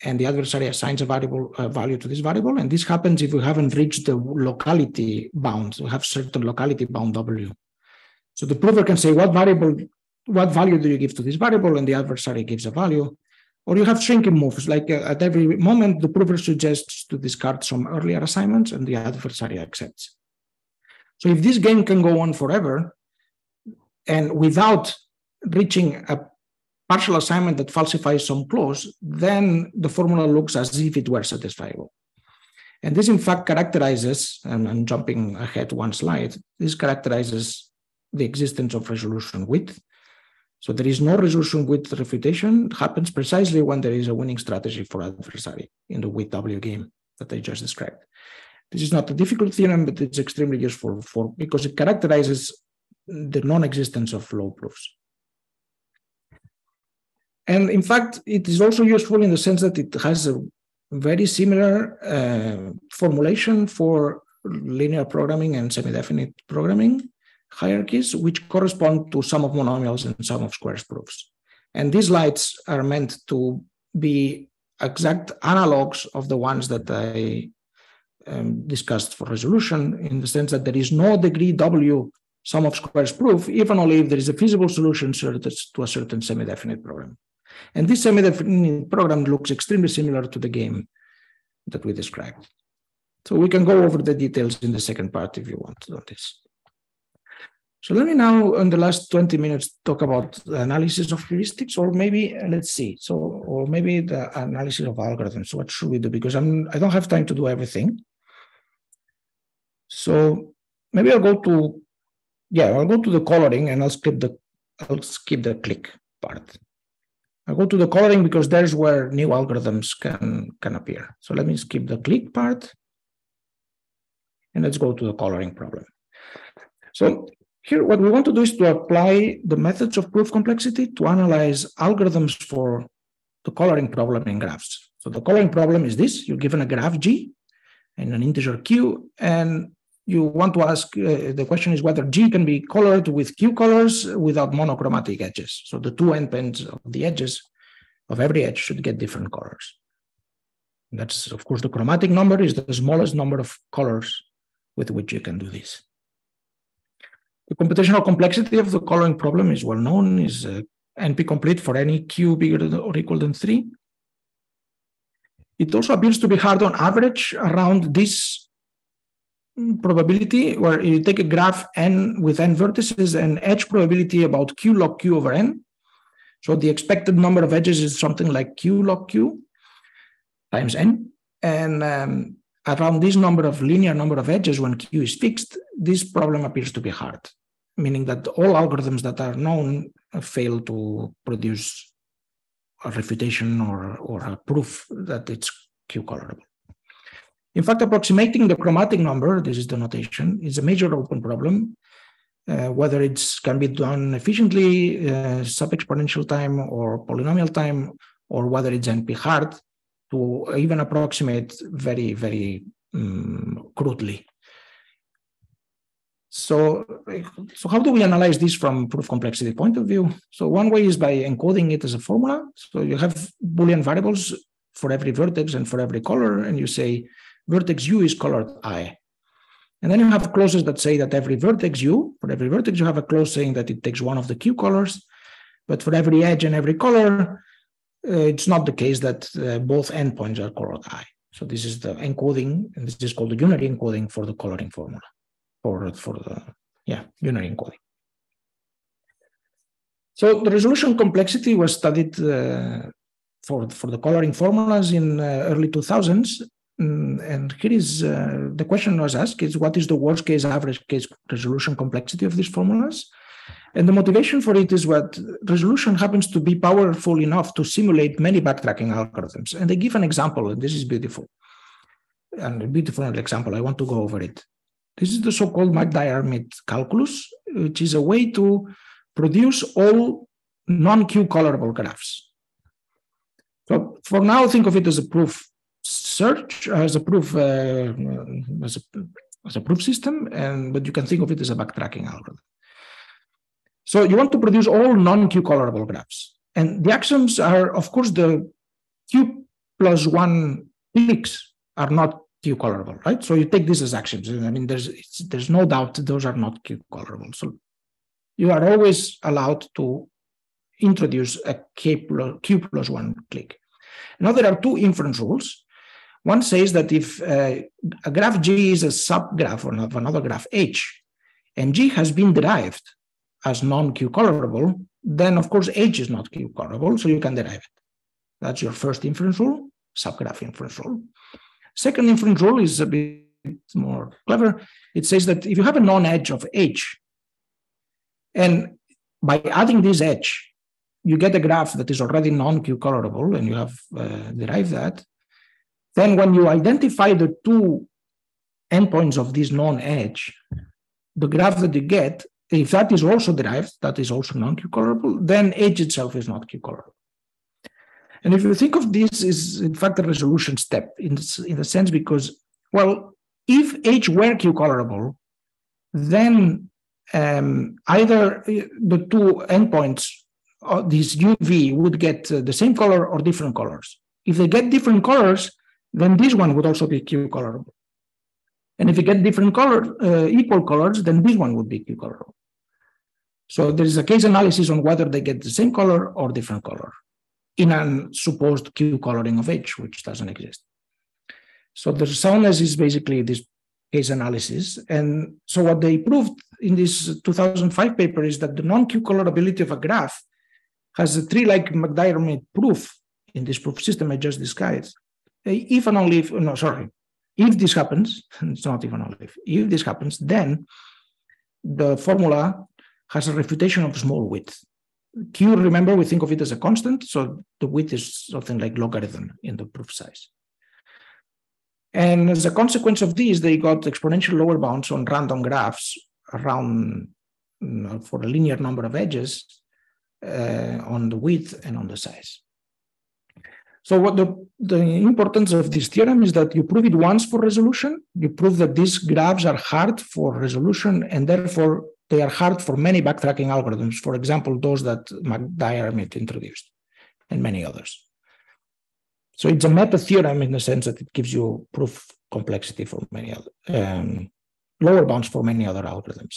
and the adversary assigns a variable uh, value to this variable. And this happens if we haven't reached the locality bound. We have certain locality bound W. So the prover can say what variable, what value do you give to this variable, and the adversary gives a value. Or you have shrinking moves, like uh, at every moment the prover suggests to discard some earlier assignments, and the adversary accepts. So if this game can go on forever, and without reaching a partial assignment that falsifies some clause, then the formula looks as if it were satisfiable. And this, in fact, characterizes, and I'm jumping ahead one slide, this characterizes the existence of resolution width. So there is no resolution with refutation. It happens precisely when there is a winning strategy for adversary in the width W game that I just described. This is not a difficult theorem, but it's extremely useful for because it characterizes the non-existence of low proofs. And in fact, it is also useful in the sense that it has a very similar uh, formulation for linear programming and semi-definite programming hierarchies, which correspond to sum of monomials and sum of squares proofs. And these lights are meant to be exact analogs of the ones that I um, discussed for resolution in the sense that there is no degree W sum of squares proof, even only if there is a feasible solution to a certain semi-definite program. And this semi-definite program looks extremely similar to the game that we described. So we can go over the details in the second part if you want on this. So let me now, in the last 20 minutes, talk about the analysis of heuristics, or maybe, uh, let's see, so, or maybe the analysis of algorithms. What should we do? Because I'm, I don't have time to do everything. So maybe I'll go to, yeah, I'll go to the coloring and I'll skip the, I'll skip the clique part. I'll go to the coloring because there's where new algorithms can, can appear. So let me skip the clique part. And let's go to the coloring problem. So here, what we want to do is to apply the methods of proof complexity to analyze algorithms for the coloring problem in graphs. So the coloring problem is this, you're given a graph G and an integer Q, and you want to ask, uh, the question is whether G can be colored with Q colors without monochromatic edges. So the two endpoints of the edges of every edge should get different colors. That's, of course, the chromatic number is the smallest number of colors with which you can do this. The computational complexity of the coloring problem is well known, is uh, NP complete for any Q bigger than or equal than three. It also appears to be hard on average around this probability where you take a graph n with n vertices and edge probability about q log q over n. So the expected number of edges is something like q log q times n. And um, around this number of linear number of edges when q is fixed, this problem appears to be hard, meaning that all algorithms that are known fail to produce a refutation or, or a proof that it's q colorable. In fact, approximating the chromatic number, this is the notation, is a major open problem. Uh, whether it can be done efficiently, uh, sub-exponential time or polynomial time, or whether it's NP hard, to even approximate very, very um, crudely. So, so how do we analyze this from proof complexity point of view? So one way is by encoding it as a formula. So you have Boolean variables for every vertex and for every color, and you say vertex u is colored i. And then you have clauses that say that every vertex u, for every vertex, you have a clause saying that it takes one of the q colors. But for every edge and every color, it's not the case that uh, both endpoints are colored I. So this is the encoding, and this is called the unary encoding for the coloring formula, for, for the, yeah, unary encoding. So the resolution complexity was studied uh, for, for the coloring formulas in uh, early 2000s. Mm, and here is uh, the question was asked is what is the worst case average case resolution complexity of these formulas? And the motivation for it is what resolution happens to be powerful enough to simulate many backtracking algorithms. And they give an example, and this is beautiful. And a beautiful example, I want to go over it. This is the so-called McDiarmid calculus, which is a way to produce all non-Q colorable graphs. So for now, think of it as a proof search, as a proof, uh, as, a, as a proof system, and but you can think of it as a backtracking algorithm. So you want to produce all non-Q colorable graphs. And the axioms are, of course, the Q plus one cliques are not Q colorable, right? So you take this as axioms. I mean, there's there's no doubt those are not Q colorable. So you are always allowed to introduce a K plus, Q plus one clique. Now there are two inference rules. One says that if uh, a graph G is a subgraph of another graph H, and G has been derived as non-Q colorable, then of course H is not Q colorable, so you can derive it. That's your first inference rule, subgraph inference rule. Second inference rule is a bit more clever. It says that if you have a non-edge of H, and by adding this edge, you get a graph that is already non-Q colorable, and you have uh, derived that, then when you identify the two endpoints of this non-edge, the graph that you get if that is also derived, that is also non-Q colorable, then H itself is not Q colorable. And if you think of this is in fact a resolution step in, in the sense because, well, if H were Q colorable, then um, either uh, the two endpoints, uh, this UV would get uh, the same color or different colors. If they get different colors, then this one would also be Q colorable. And if you get different color, uh, equal colors, then this one would be Q colorable. So there is a case analysis on whether they get the same color or different color in a supposed Q coloring of H, which doesn't exist. So the soundness is basically this case analysis. And so what they proved in this 2005 paper is that the non-Q colorability of a graph has a tree-like McDiarmid proof in this proof system I just described. If and only if, no, sorry, if this happens, it's not even only if, if this happens, then the formula has a refutation of small width. Q, remember, we think of it as a constant, so the width is something like logarithm in the proof size. And as a consequence of this, they got exponential lower bounds on random graphs around you know, for a linear number of edges uh, on the width and on the size. So what the, the importance of this theorem is that you prove it once for resolution, you prove that these graphs are hard for resolution and therefore they are hard for many backtracking algorithms, for example, those that McDiarmid introduced and many others. So it's a meta theorem in the sense that it gives you proof complexity for many other, um, lower bounds for many other algorithms.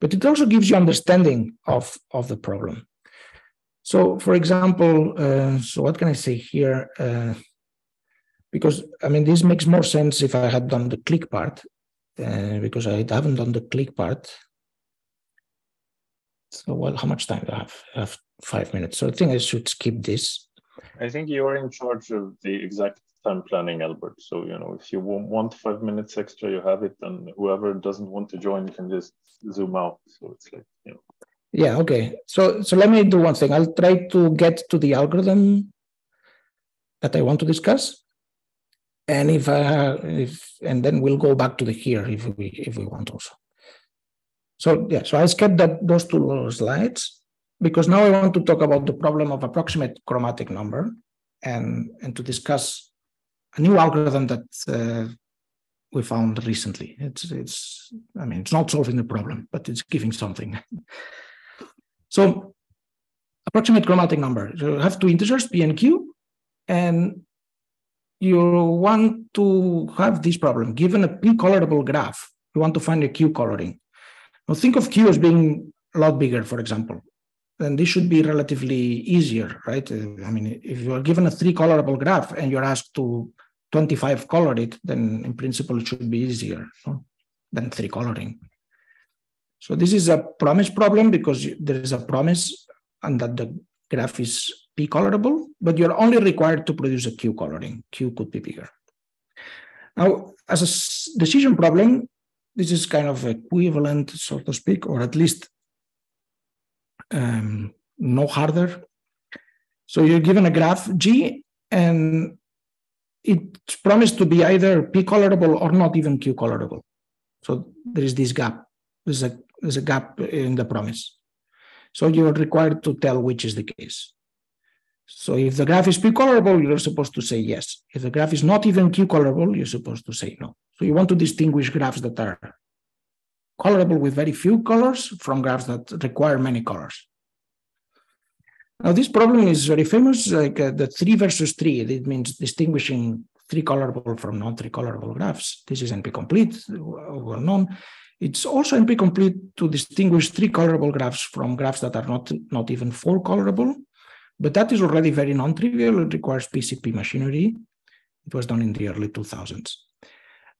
But it also gives you understanding of, of the problem. So, for example, uh, so what can I say here? Uh, because I mean, this makes more sense if I had done the clique part, uh, because I haven't done the clique part. So, well, how much time do I have? I have five minutes. So I think I should skip this. I think you're in charge of the exact time planning, Albert. So, you know, if you want five minutes extra, you have it. And whoever doesn't want to join can just zoom out. So it's like, you know. Yeah, okay. So so let me do one thing. I'll try to get to the algorithm that I want to discuss. And if I if and then we'll go back to the here if we if we want also. So yeah, so I skipped that those two slides because now I want to talk about the problem of approximate chromatic number and and to discuss a new algorithm that uh, we found recently. It's it's I mean it's not solving the problem, but it's giving something. So approximate chromatic number. So you have two integers, P and Q, and you want to have this problem. Given a P colorable graph, you want to find a Q coloring. Think of Q as being a lot bigger, for example. Then this should be relatively easier, right? Uh, I mean, if you are given a three colorable graph and you're asked to 25 color it, then in principle it should be easier no? than three coloring. So this is a promise problem because there is a promise and that the graph is p colorable, but you're only required to produce a q coloring. Q could be bigger. Now, as a decision problem, this is kind of equivalent, so to speak, or at least um, no harder. So you're given a graph G, and it's promised to be either p colorable or not even q colorable. So there is this gap. There's a there's a gap in the promise. So you're required to tell which is the case. So if the graph is p-colorable, you're supposed to say yes. If the graph is not even q-colorable, you're supposed to say no. So you want to distinguish graphs that are colorable with very few colors from graphs that require many colors. Now this problem is very famous, like uh, the three versus three. It means distinguishing three colorable from non-three colorable graphs. This is NP-complete, well known. It's also NP complete to distinguish three colorable graphs from graphs that are not, not even four colorable. But that is already very non-trivial. It requires PCP machinery. It was done in the early 2000s.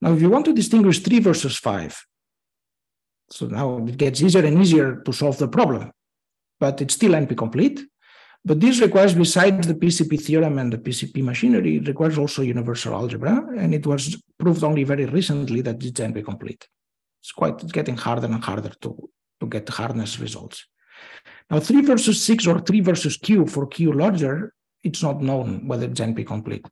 Now, if you want to distinguish three versus five, so now it gets easier and easier to solve the problem, but it's still NP complete. But this requires, besides the PCP theorem and the PCP machinery, it requires also universal algebra. And it was proved only very recently that it's NP complete. It's quite it's getting harder and harder to, to get hardness results. Now, 3 versus 6 or 3 versus Q for Q larger, it's not known whether it's NP complete.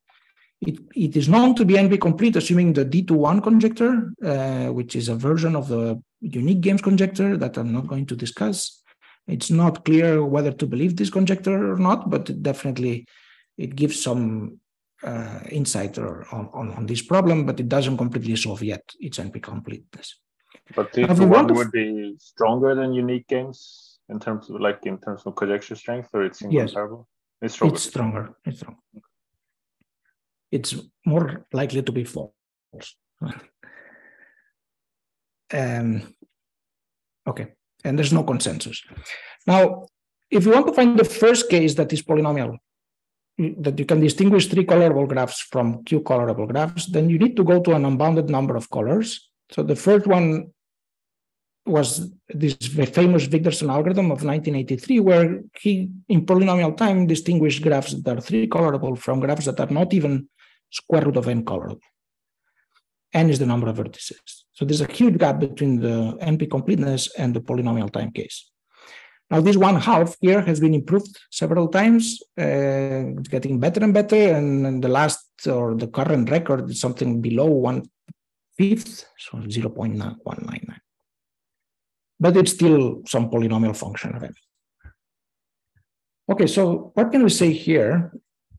It, it is known to be NP complete, assuming the D21 conjecture, uh, which is a version of the unique games conjecture that I'm not going to discuss. It's not clear whether to believe this conjecture or not, but definitely it gives some uh, insight or, on, on, on, this problem, but it doesn't completely solve yet its NP completeness. But D21 would be stronger than unique games in terms of like in terms of conjecture strength, or it's incomparable? Yes. It's stronger. It's stronger. It's stronger. It's more likely to be false. Um, okay, and there's no consensus. Now, if you want to find the first case that is polynomial, that you can distinguish three colorable graphs from q colorable graphs, then you need to go to an unbounded number of colors. So the first one was this famous Wigderson algorithm of 1983, where he, in polynomial time, distinguished graphs that are three colorable from graphs that are not even square root of n colorable. n is the number of vertices. So there's a huge gap between the NP completeness and the polynomial time case. Now, this one half here has been improved several times. Uh, it's getting better and better. And, and, the last or the current record is something below one fifth, so 0.199. But it's still some polynomial function of m. Okay, so what can we say here?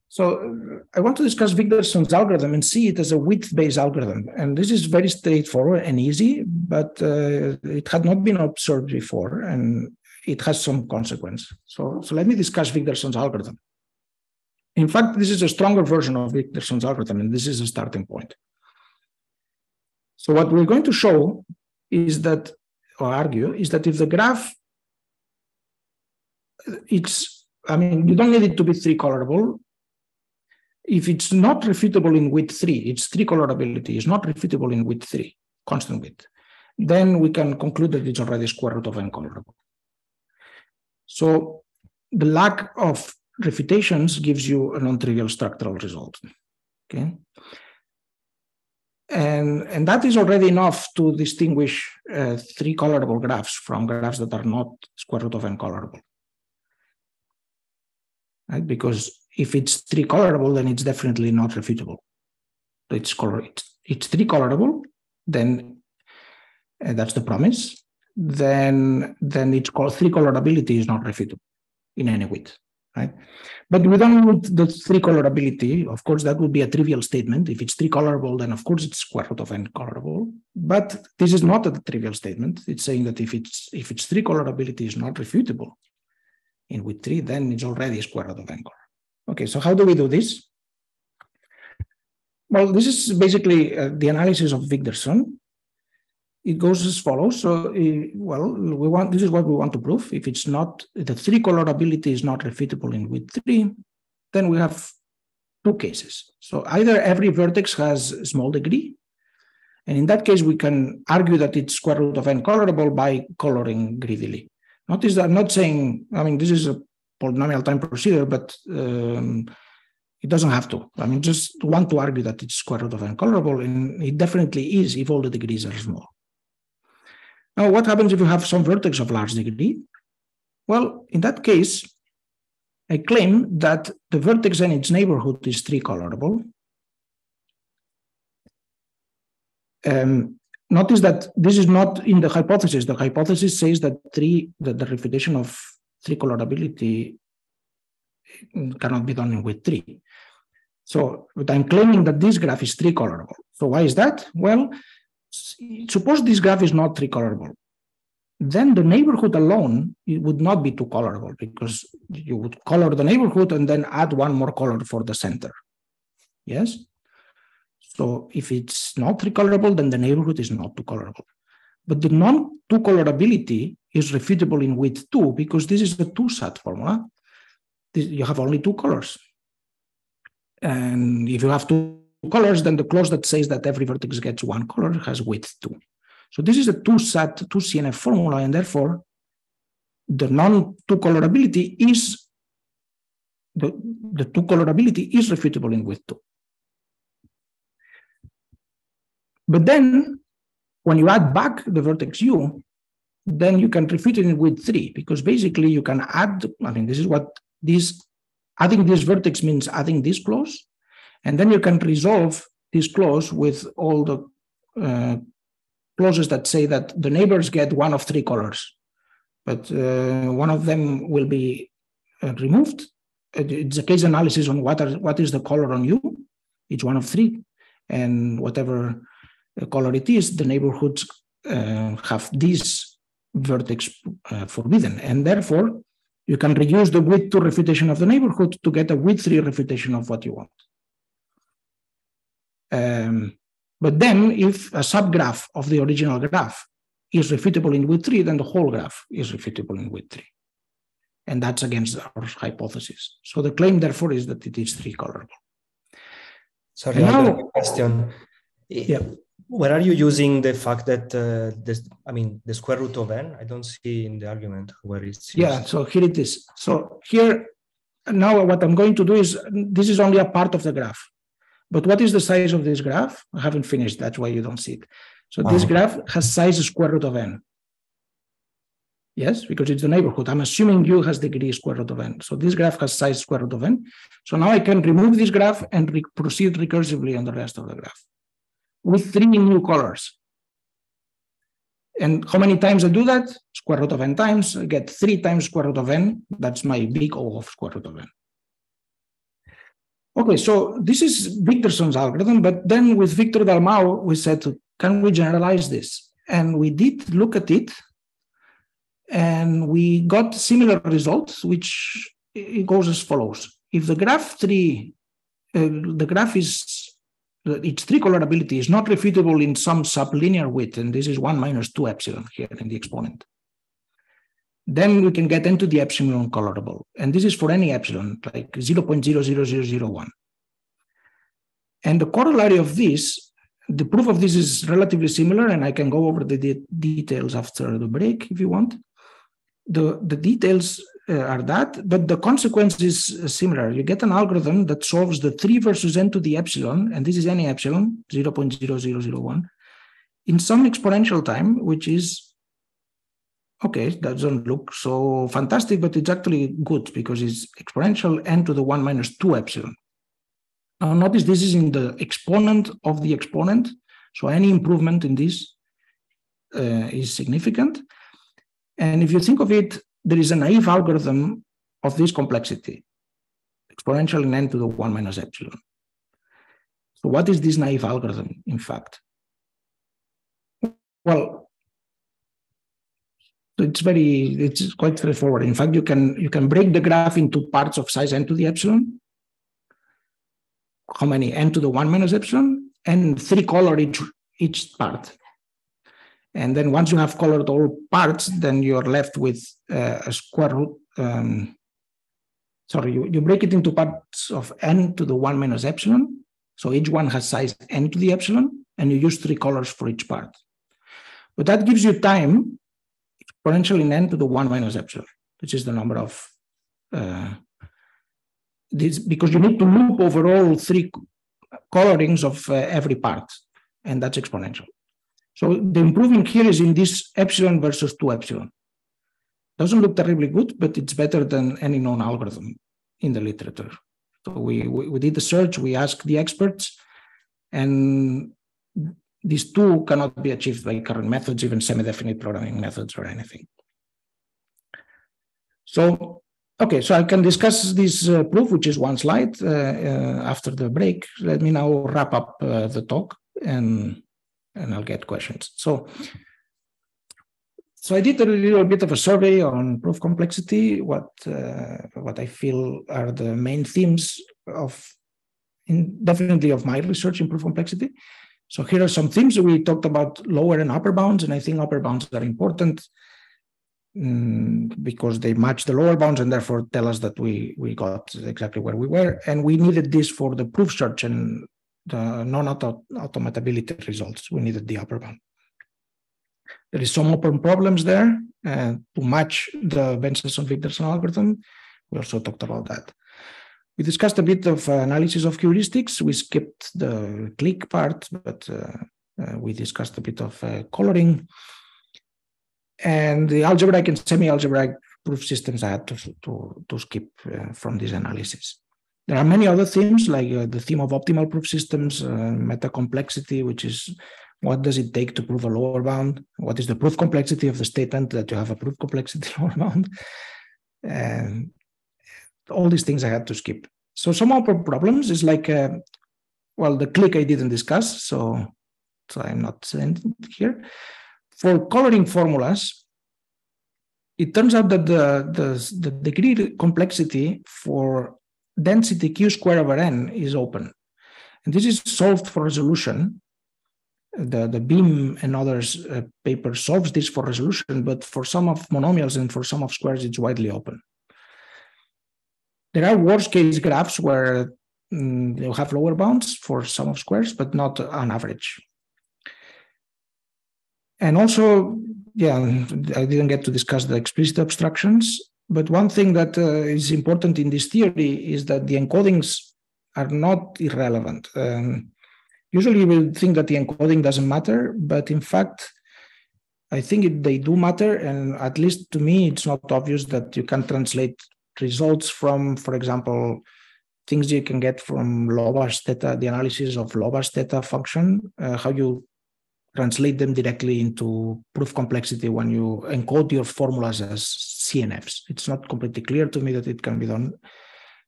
So I want to discuss Wigderson's algorithm and see it as a width-based algorithm. And this is very straightforward and easy, but uh, it had not been observed before. And it has some consequence. So, so let me discuss Wigderson's algorithm. In fact, this is a stronger version of Wigderson's algorithm, and this is a starting point. So what we're going to show is that, or argue, is that if the graph, it's, I mean, you don't need it to be three colorable. If it's not refutable in width three, its three colorability is not refutable in width three, constant width, then we can conclude that it's already square root of n colorable. So the lack of refutations gives you a non-trivial structural result. Okay. And, and that is already enough to distinguish uh, three colorable graphs from graphs that are not square root of n colorable. Right? Because if it's three colorable, then it's definitely not refutable. It's color it's, it's three colorable, then uh, that's the promise then then it's called three colorability is not refutable in any width, right? But want the three colorability. Of course, that would be a trivial statement. If it's three colorable, then of course it's square root of n colorable. But this is not a trivial statement. It's saying that if it's if it's three colorability is not refutable in width three, then it's already square root of n color. Okay, so how do we do this? Well, this is basically uh, the analysis of Wigderson it goes as follows. So, uh, well, we want this is what we want to prove. If it's not the three colorability is not refutable in width three, then we have two cases. So either every vertex has a small degree, and in that case we can argue that it's square root of n colorable by coloring greedily. Notice that I'm not saying. I mean, this is a polynomial time procedure, but um, it doesn't have to. I mean, just want to argue that it's square root of n colorable, and it definitely is if all the degrees are small. Now, what happens if you have some vertex of large degree? Well, in that case, I claim that the vertex and its neighborhood is three colorable. Um, notice that this is not in the hypothesis. The hypothesis says that three that the refutation of three colorability cannot be done with three. So, but I'm claiming that this graph is three colorable. So why is that? Well, suppose this graph is not three colorable, then the neighborhood alone would not be two colorable because you would color the neighborhood and then add one more color for the center. Yes? So if it's not three colorable, then the neighborhood is not two colorable. But the non-two colorability is refutable in width two because this is a two-sat formula. You have only two colors. And if you have two colors, then the clause that says that every vertex gets one color has width two. So this is a two-sat, two-CNF formula, and therefore the non-two colorability is the, the two colorability is refutable in width two. But then when you add back the vertex u, then you can refute it in width three, because basically you can add, I mean, this is what this adding this vertex means adding this clause and then you can resolve this clause with all the uh, clauses that say that the neighbors get one of three colors, but uh, one of them will be uh, removed. It's a case analysis on what are what is the color on you. It's one of three, and whatever uh, color it is, the neighborhoods uh, have this vertex uh, forbidden, and therefore you can reduce the width two refutation of the neighborhood to get a width three refutation of what you want. Um, but then if a subgraph of the original graph is refutable in width 3, then the whole graph is refutable in width 3. And that's against our hypothesis. So the claim, therefore, is that it is three colorable. Sorry, now, question. Yeah. Where are you using the fact that uh, this, I mean, the square root of n? I don't see in the argument where it's. Used. Yeah, so here it is. So here, now what I'm going to do is, this is only a part of the graph. But what is the size of this graph? I haven't finished, that's why you don't see it. So this uh-huh. graph has size square root of n. Yes, because it's the neighborhood. I'm assuming u has degree square root of n. So this graph has size square root of n. So now I can remove this graph and re proceed recursively on the rest of the graph with three new colors. And how many times I do that? Square root of n times. I get three times square root of n. That's my big O of square root of n. Okay, so this is Wigderson's algorithm, but then with Victor Dalmau, we said, can we generalize this? And we did look at it, and we got similar results, which it goes as follows. If the graph tree, uh, the graph is, its three colorability is not refutable in some sublinear width, and this is 1 minus 2 epsilon here in the exponent, then we can get into the epsilon colorable. And this is for any epsilon, like 0.00001. And the corollary of this, the proof of this is relatively similar, and I can go over the de details after the break if you want. The, the details uh, are that, but the consequence is uh, similar. You get an algorithm that solves the 3 versus n to the epsilon, and this is any epsilon, 0.0001, in subexponential time, which is okay, that doesn't look so fantastic, but it's actually good because it's exponential n to the 1 minus 2 epsilon. Now notice this is in the exponent of the exponent. So any improvement in this uh, is significant. And if you think of it, there is a naive algorithm of this complexity, exponential in n to the 1 minus epsilon. So what is this naive algorithm, in fact? Well, it's very, it's quite straightforward. In fact, you can you can break the graph into parts of size n to the epsilon. How many n to the one minus epsilon, and three color each each part. And then once you have colored all parts, then you're left with uh, a square root. Um, sorry, you, you break it into parts of n to the one minus epsilon. So each one has size n to the epsilon, and you use three colors for each part. But that gives you time exponential in n to the 1 minus epsilon, which is the number of uh, this, because you need to loop over all three colorings of uh, every part, and that's exponential. So the improvement here is in this epsilon versus 2 epsilon. Doesn't look terribly good, but it's better than any known algorithm in the literature. So we, we, we did the search, we asked the experts, and these two cannot be achieved by current methods, even semi-definite programming methods or anything. So, okay, so I can discuss this uh, proof, which is one slide uh, uh, after the break. Let me now wrap up uh, the talk and, and I'll get questions. So, so I did a little bit of a survey on proof complexity, what, uh, what I feel are the main themes of, in, definitely of my research in proof complexity. So here are some things we talked about lower and upper bounds, and I think upper bounds are important um, because they match the lower bounds and therefore tell us that we we got exactly where we were, and we needed this for the proof search and the non-automatability results. We needed the upper bound. There is some open problems there uh, to match the Ben-Sasson-Wigderson algorithm. We also talked about that. We discussed a bit of analysis of heuristics. We skipped the clique part, but uh, uh, we discussed a bit of uh, coloring. And the algebraic and semi-algebraic proof systems I had to, to, to skip uh, from this analysis. There are many other themes, like uh, the theme of optimal proof systems, uh, meta complexity, which is what does it take to prove a lower bound? What is the proof complexity of the statement that you have a proof complexity lower bound? And all these things I had to skip. So some of the problems is like, uh, well, the clique I didn't discuss, so, so I'm not saying here. For coloring formulas, it turns out that the, the, the degree complexity for density q square over n is open. And this is solved for resolution the, the Beame and others uh, paper solves this for resolution, but for sum of monomials and for sum of squares, it's widely open. There are worst case graphs where mm, you have lower bounds for sum of squares, but not on average. And also, yeah, I didn't get to discuss the explicit abstractions, but one thing that uh, is important in this theory is that the encodings are not irrelevant. Um, usually we think that the encoding doesn't matter, but in fact, I think it, they do matter. And at least to me, it's not obvious that you can translate results from, for example, things you can get from Lovász theta, the analysis of Lovász theta function, uh, how you translate them directly into proof complexity when you encode your formulas as CNFs. It's not completely clear to me that it can be done,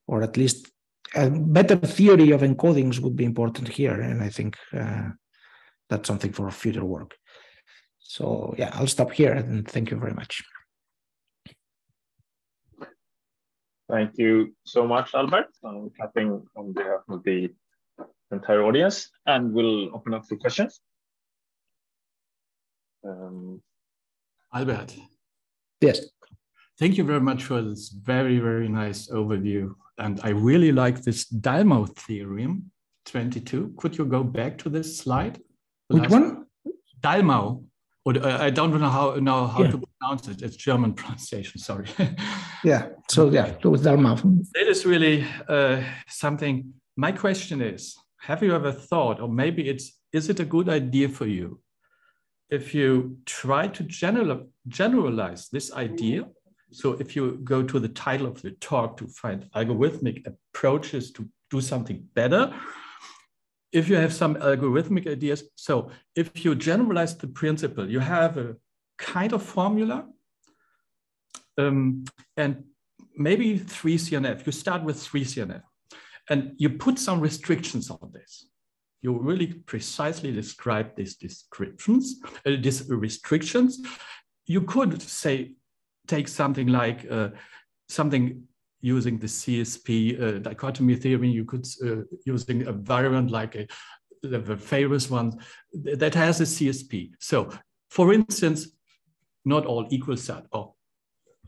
or at least a better theory of encodings would be important here. And I think uh, that's something for future work. So yeah, I'll stop here and thank you very much. Thank you so much, Albert. I'm clapping on behalf of the entire audience and we'll open up for questions. Um, Albert. Yes. Thank you very much for this very, very nice overview. And I really like this Dalmau theorem 22. Could you go back to this slide? Which one? Dalmau. Or, uh, I don't know how, know how yeah. to pronounce it. It's German pronunciation, sorry. yeah, so yeah, it was. It is really uh, something. My question is, have you ever thought, or maybe it's, is it a good idea for you if you try to general, generalize this idea, so if you go to the title of the talk to find algorithmic approaches to do something better, if you have some algorithmic ideas, so if you generalize the principle, you have a kind of formula um, and maybe three CNF, you start with three CNF and you put some restrictions on this you really precisely describe these descriptions, uh, these restrictions. You could say, take something like uh, something using the CSP uh, dichotomy theory, you could uh, using a variant like a, the famous one that has a CSP. So for instance, not all equal SAT or,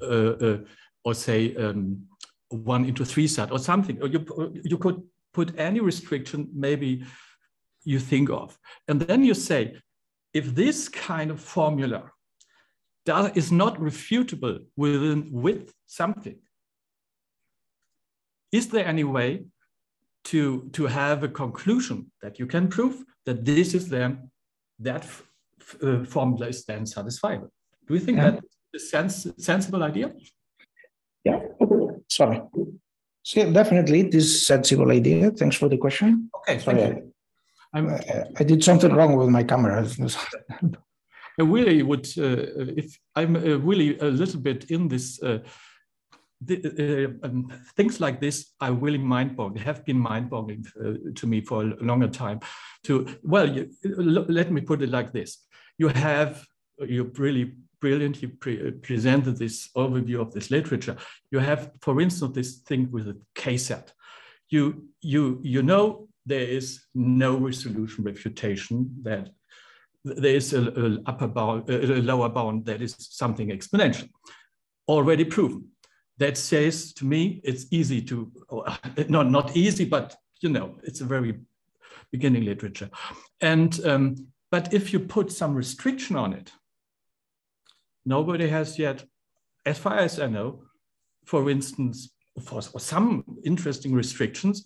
uh, uh, or say um, one into three SAT or something, or you, you could put any restriction, maybe you think of. And then you say, if this kind of formula that is not refutable within with something, is there any way to, to have a conclusion that you can prove that this is then, that uh, formula is then satisfiable? Do you think yeah. that is a sens sensible idea? Yeah, sorry. So definitely this sensible idea. Thanks for the question. Okay, thank Sorry, you. I'm, I did something wrong with my camera. I really would, uh, if I'm uh, really a little bit in this, uh, the, uh, um, things like this are really mind-boggling, have been mind-boggling uh, to me for a longer time. To Well, you, let me put it like this. You have, you really brilliantly pre presented this overview of this literature. You have, for instance, this thing with a K-set. You, you, you know there is no resolution refutation that there is a, a upper bound, a lower bound that is something exponential, already proven. That says to me, it's easy to, not, not easy, but you know, it's a very beginning literature. And, um, but if you put some restriction on it, nobody has yet, as far as I know, for instance, for, for some interesting restrictions,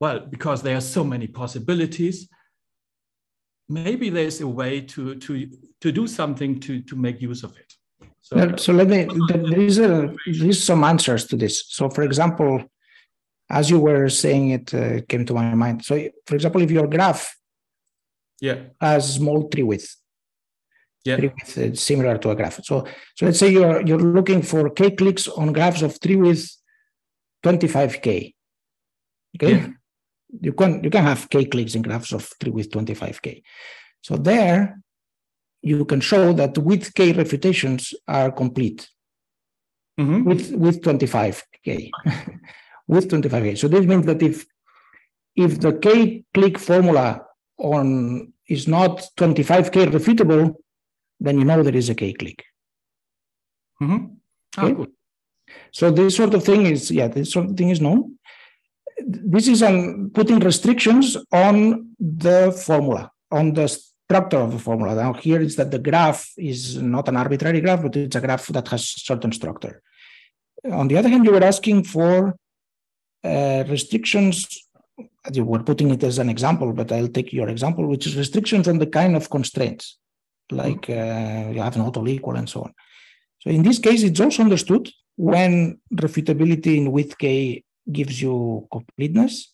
well, because there are so many possibilities, maybe there's a way to, to, to do something to, to make use of it. So, so let me, there is, a, there is some answers to this. So for example, as you were saying, it uh, came to my mind. So for example, if your graph yeah. has small tree width, yeah. tree width is similar to a graph. So, so let's say you're, you're looking for k cliques on graphs of tree width 25k. Okay. Yeah you can you can have k cliques in graphs of tree width 25k. So there you can show that width k refutations are complete mm-hmm. with with 25k with 25k. So this means that if if the k clique formula on is not 25K refutable, then you know there is a K clique. Mm-hmm. Ah, okay? So this sort of thing is, yeah, this sort of thing is known. This is on putting restrictions on the formula, on the structure of the formula. Now here is that the graph is not an arbitrary graph, but it's a graph that has certain structure. On the other hand, you were asking for uh, restrictions. You were putting it as an example, but I'll take your example, which is restrictions on the kind of constraints, like uh, you have an auto equal and so on. So in this case, it's also understood when refutability in width k gives you completeness.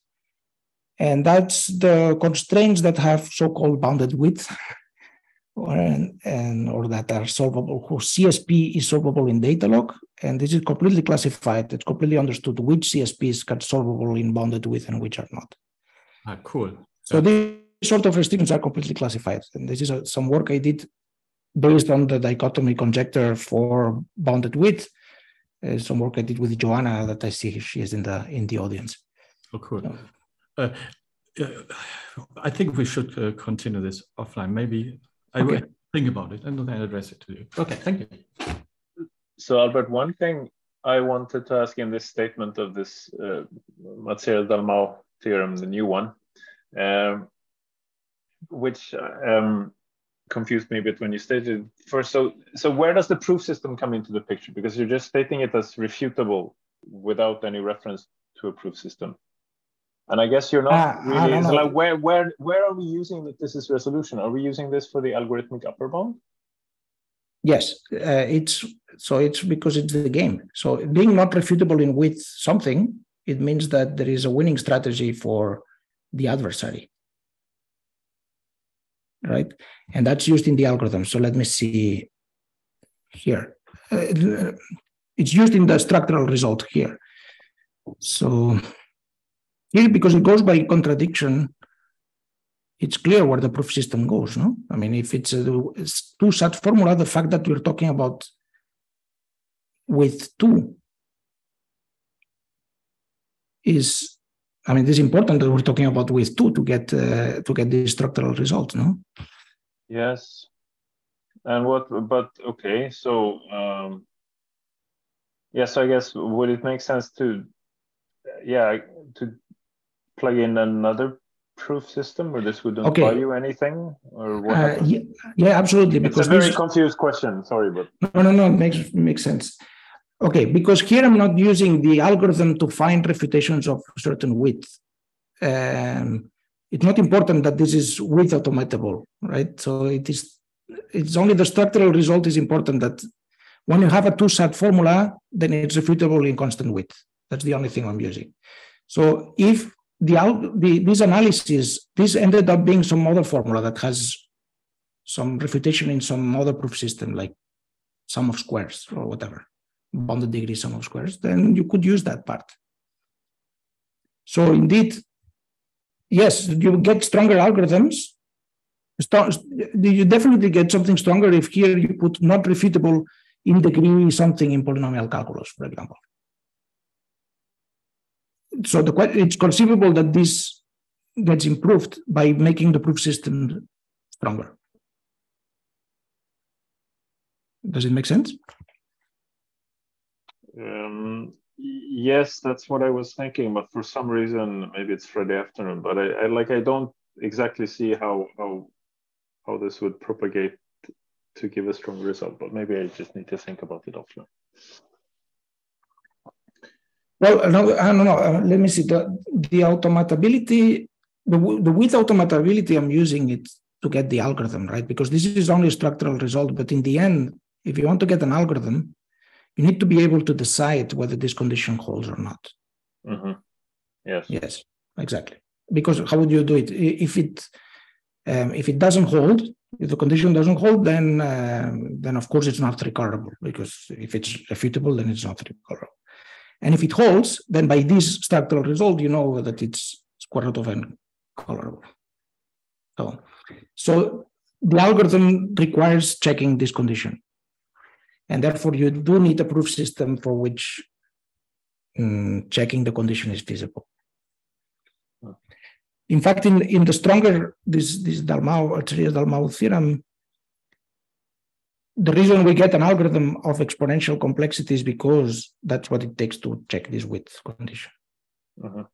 And that's the constraints that have so-called bounded width or, and, or that are solvable, whose CSP is solvable in Datalog. And this is completely classified. It's completely understood which CSPs are solvable in bounded width and which are not. Ah, cool. So these sort of restrictions are completely classified. And this is a, some work I did based on the dichotomy conjecture for bounded width. Uh, some work I did with Joanna that I see she is in the in the audience. Oh, cool. So, uh, uh, I think we should uh, continue this offline. Maybe I okay. will think about it and then address it to you. Okay, thank you. So, Albert, one thing I wanted to ask in this statement of this uh, Atserias-Dalmau theorem, the new one, um, which um, confused me a bit when you stated first. So, so where does the proof system come into the picture? Because you're just stating it as refutable without any reference to a proof system. And I guess you're not uh, really. So like where where where are we using that this is resolution? Are we using this for the algorithmic upper bound? Yes, uh, it's so it's because it's the game. So being not refutable in width something, it means that there is a winning strategy for the adversary right? And that's used in the algorithm. So let me see here. Uh, it's used in the structural result here. So here, because it goes by contradiction, it's clear where the proof system goes, no? I mean, if it's a two-SAT formula, the fact that we're talking about width two is I mean, this is important that we're talking about width two to get uh, to get the structural result, no? Yes. And what? But okay, so um, yes, I guess would it make sense to, yeah, to plug in another proof system, or this wouldn't okay. buy you anything, or what? Uh, yeah, yeah, absolutely. Because it's a very this... confused question. Sorry, but no, no, no, it makes makes sense. Okay, because here I'm not using the algorithm to find refutations of certain width. Um, it's not important that this is width automatable, right? So it is it's only the structural result is important that when you have a two-SAT formula, then it's refutable in constant width. That's the only thing I'm using. So if the, the this analysis, this ended up being some other formula that has some refutation in some other proof system, like sum of squares or whatever bounded degree sum of squares, then you could use that part. So indeed, yes, you get stronger algorithms. You definitely get something stronger if here you put not refutable in degree something in polynomial calculus, for example. So the, it's conceivable that this gets improved by making the proof system stronger. Does it make sense? Um, yes, that's what I was thinking, but for some reason, maybe it's Friday afternoon. But I, I like I don't exactly see how how how this would propagate to give a strong result. But maybe I just need to think about it offline. Well, no, I don't know. Uh, let me see. The the automatability, the the width automatability, I'm using it to get the algorithm right because this is only a structural result. But in the end, if you want to get an algorithm, you need to be able to decide whether this condition holds or not. Mm-hmm. Yes. Yes, exactly. Because how would you do it? If it um, if it doesn't hold, if the condition doesn't hold, then uh, then of course it's not recoverable because if it's refutable, then it's not recoverable. And if it holds, then by this structural result, you know that it's square root of n colorable. So, so the algorithm requires checking this condition. And therefore, you do need a proof system for which um, checking the condition is feasible. in fact, in, in the stronger, this, this Dalmau, Dalmau theorem, the reason we get an algorithm of exponential complexity is because that's what it takes to check this width condition. Uh-huh.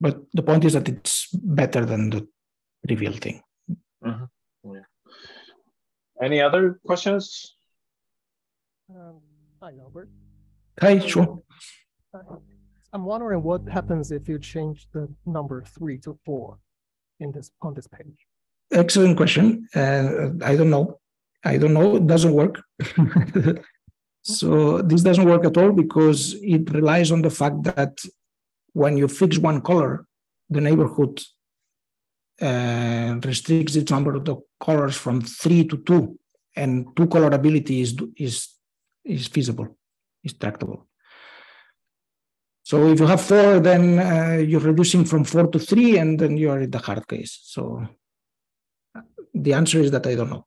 But the point is that it's better than the trivial thing. Uh-huh. Yeah. Any other questions? Um, hi, Albert. Hi, sure. I'm wondering what happens if you change the number three to four in this on this page. Excellent question. Uh, I don't know. I don't know. It doesn't work. so this doesn't work at all because it relies on the fact that when you fix one color, the neighborhood uh, restricts its number of the colors from three to two, and two colorability is is is feasible, is tractable. So if you have four, then uh, you're reducing from four to three, and then you are in the hard case. So the answer is that I don't know.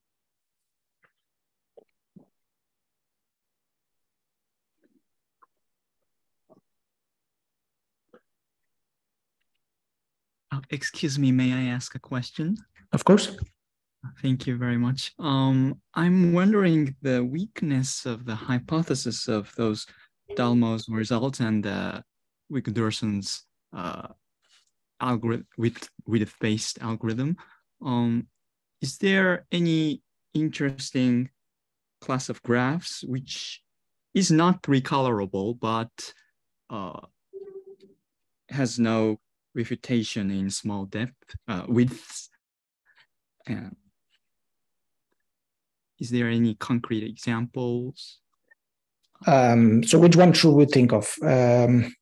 Uh, excuse me, may I ask a question? Of course. Thank you very much. Um, I'm wondering the weakness of the hypothesis of those Dalmau's results and uh, Wigderson's uh, algorithm with width-based algorithm. Um, is there any interesting class of graphs which is not three-colorable but uh, has no refutation in small depth uh, widths? Uh, is there any concrete examples? Um, so which one should we think of? Um,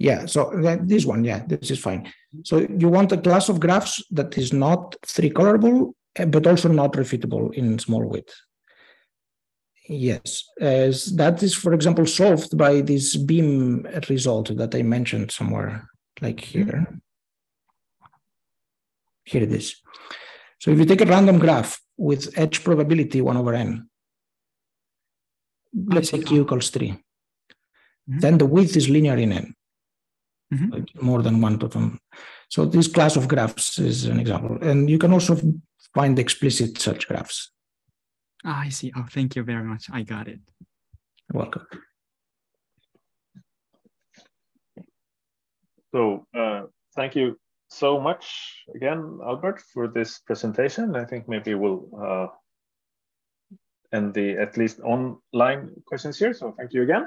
yeah, so this one, yeah, this is fine. So you want a class of graphs that is not three colorable, eh, but also not refutable in small width. Yes, as that is, for example, solved by this Beame result that I mentioned somewhere, like here. Here it is. So if you take a random graph with edge probability one over n, let's say q equals 3, mm -hmm. then the width is linear in n mm-hmm. like more than one totem. So this class of graphs is an example. And you can also find explicit such graphs. Ah, I see. Oh, thank you very much. I got it. You're welcome. So uh, thank you so much again, Albert, for this presentation. I think maybe we'll uh, end the at least online questions here. So thank you again.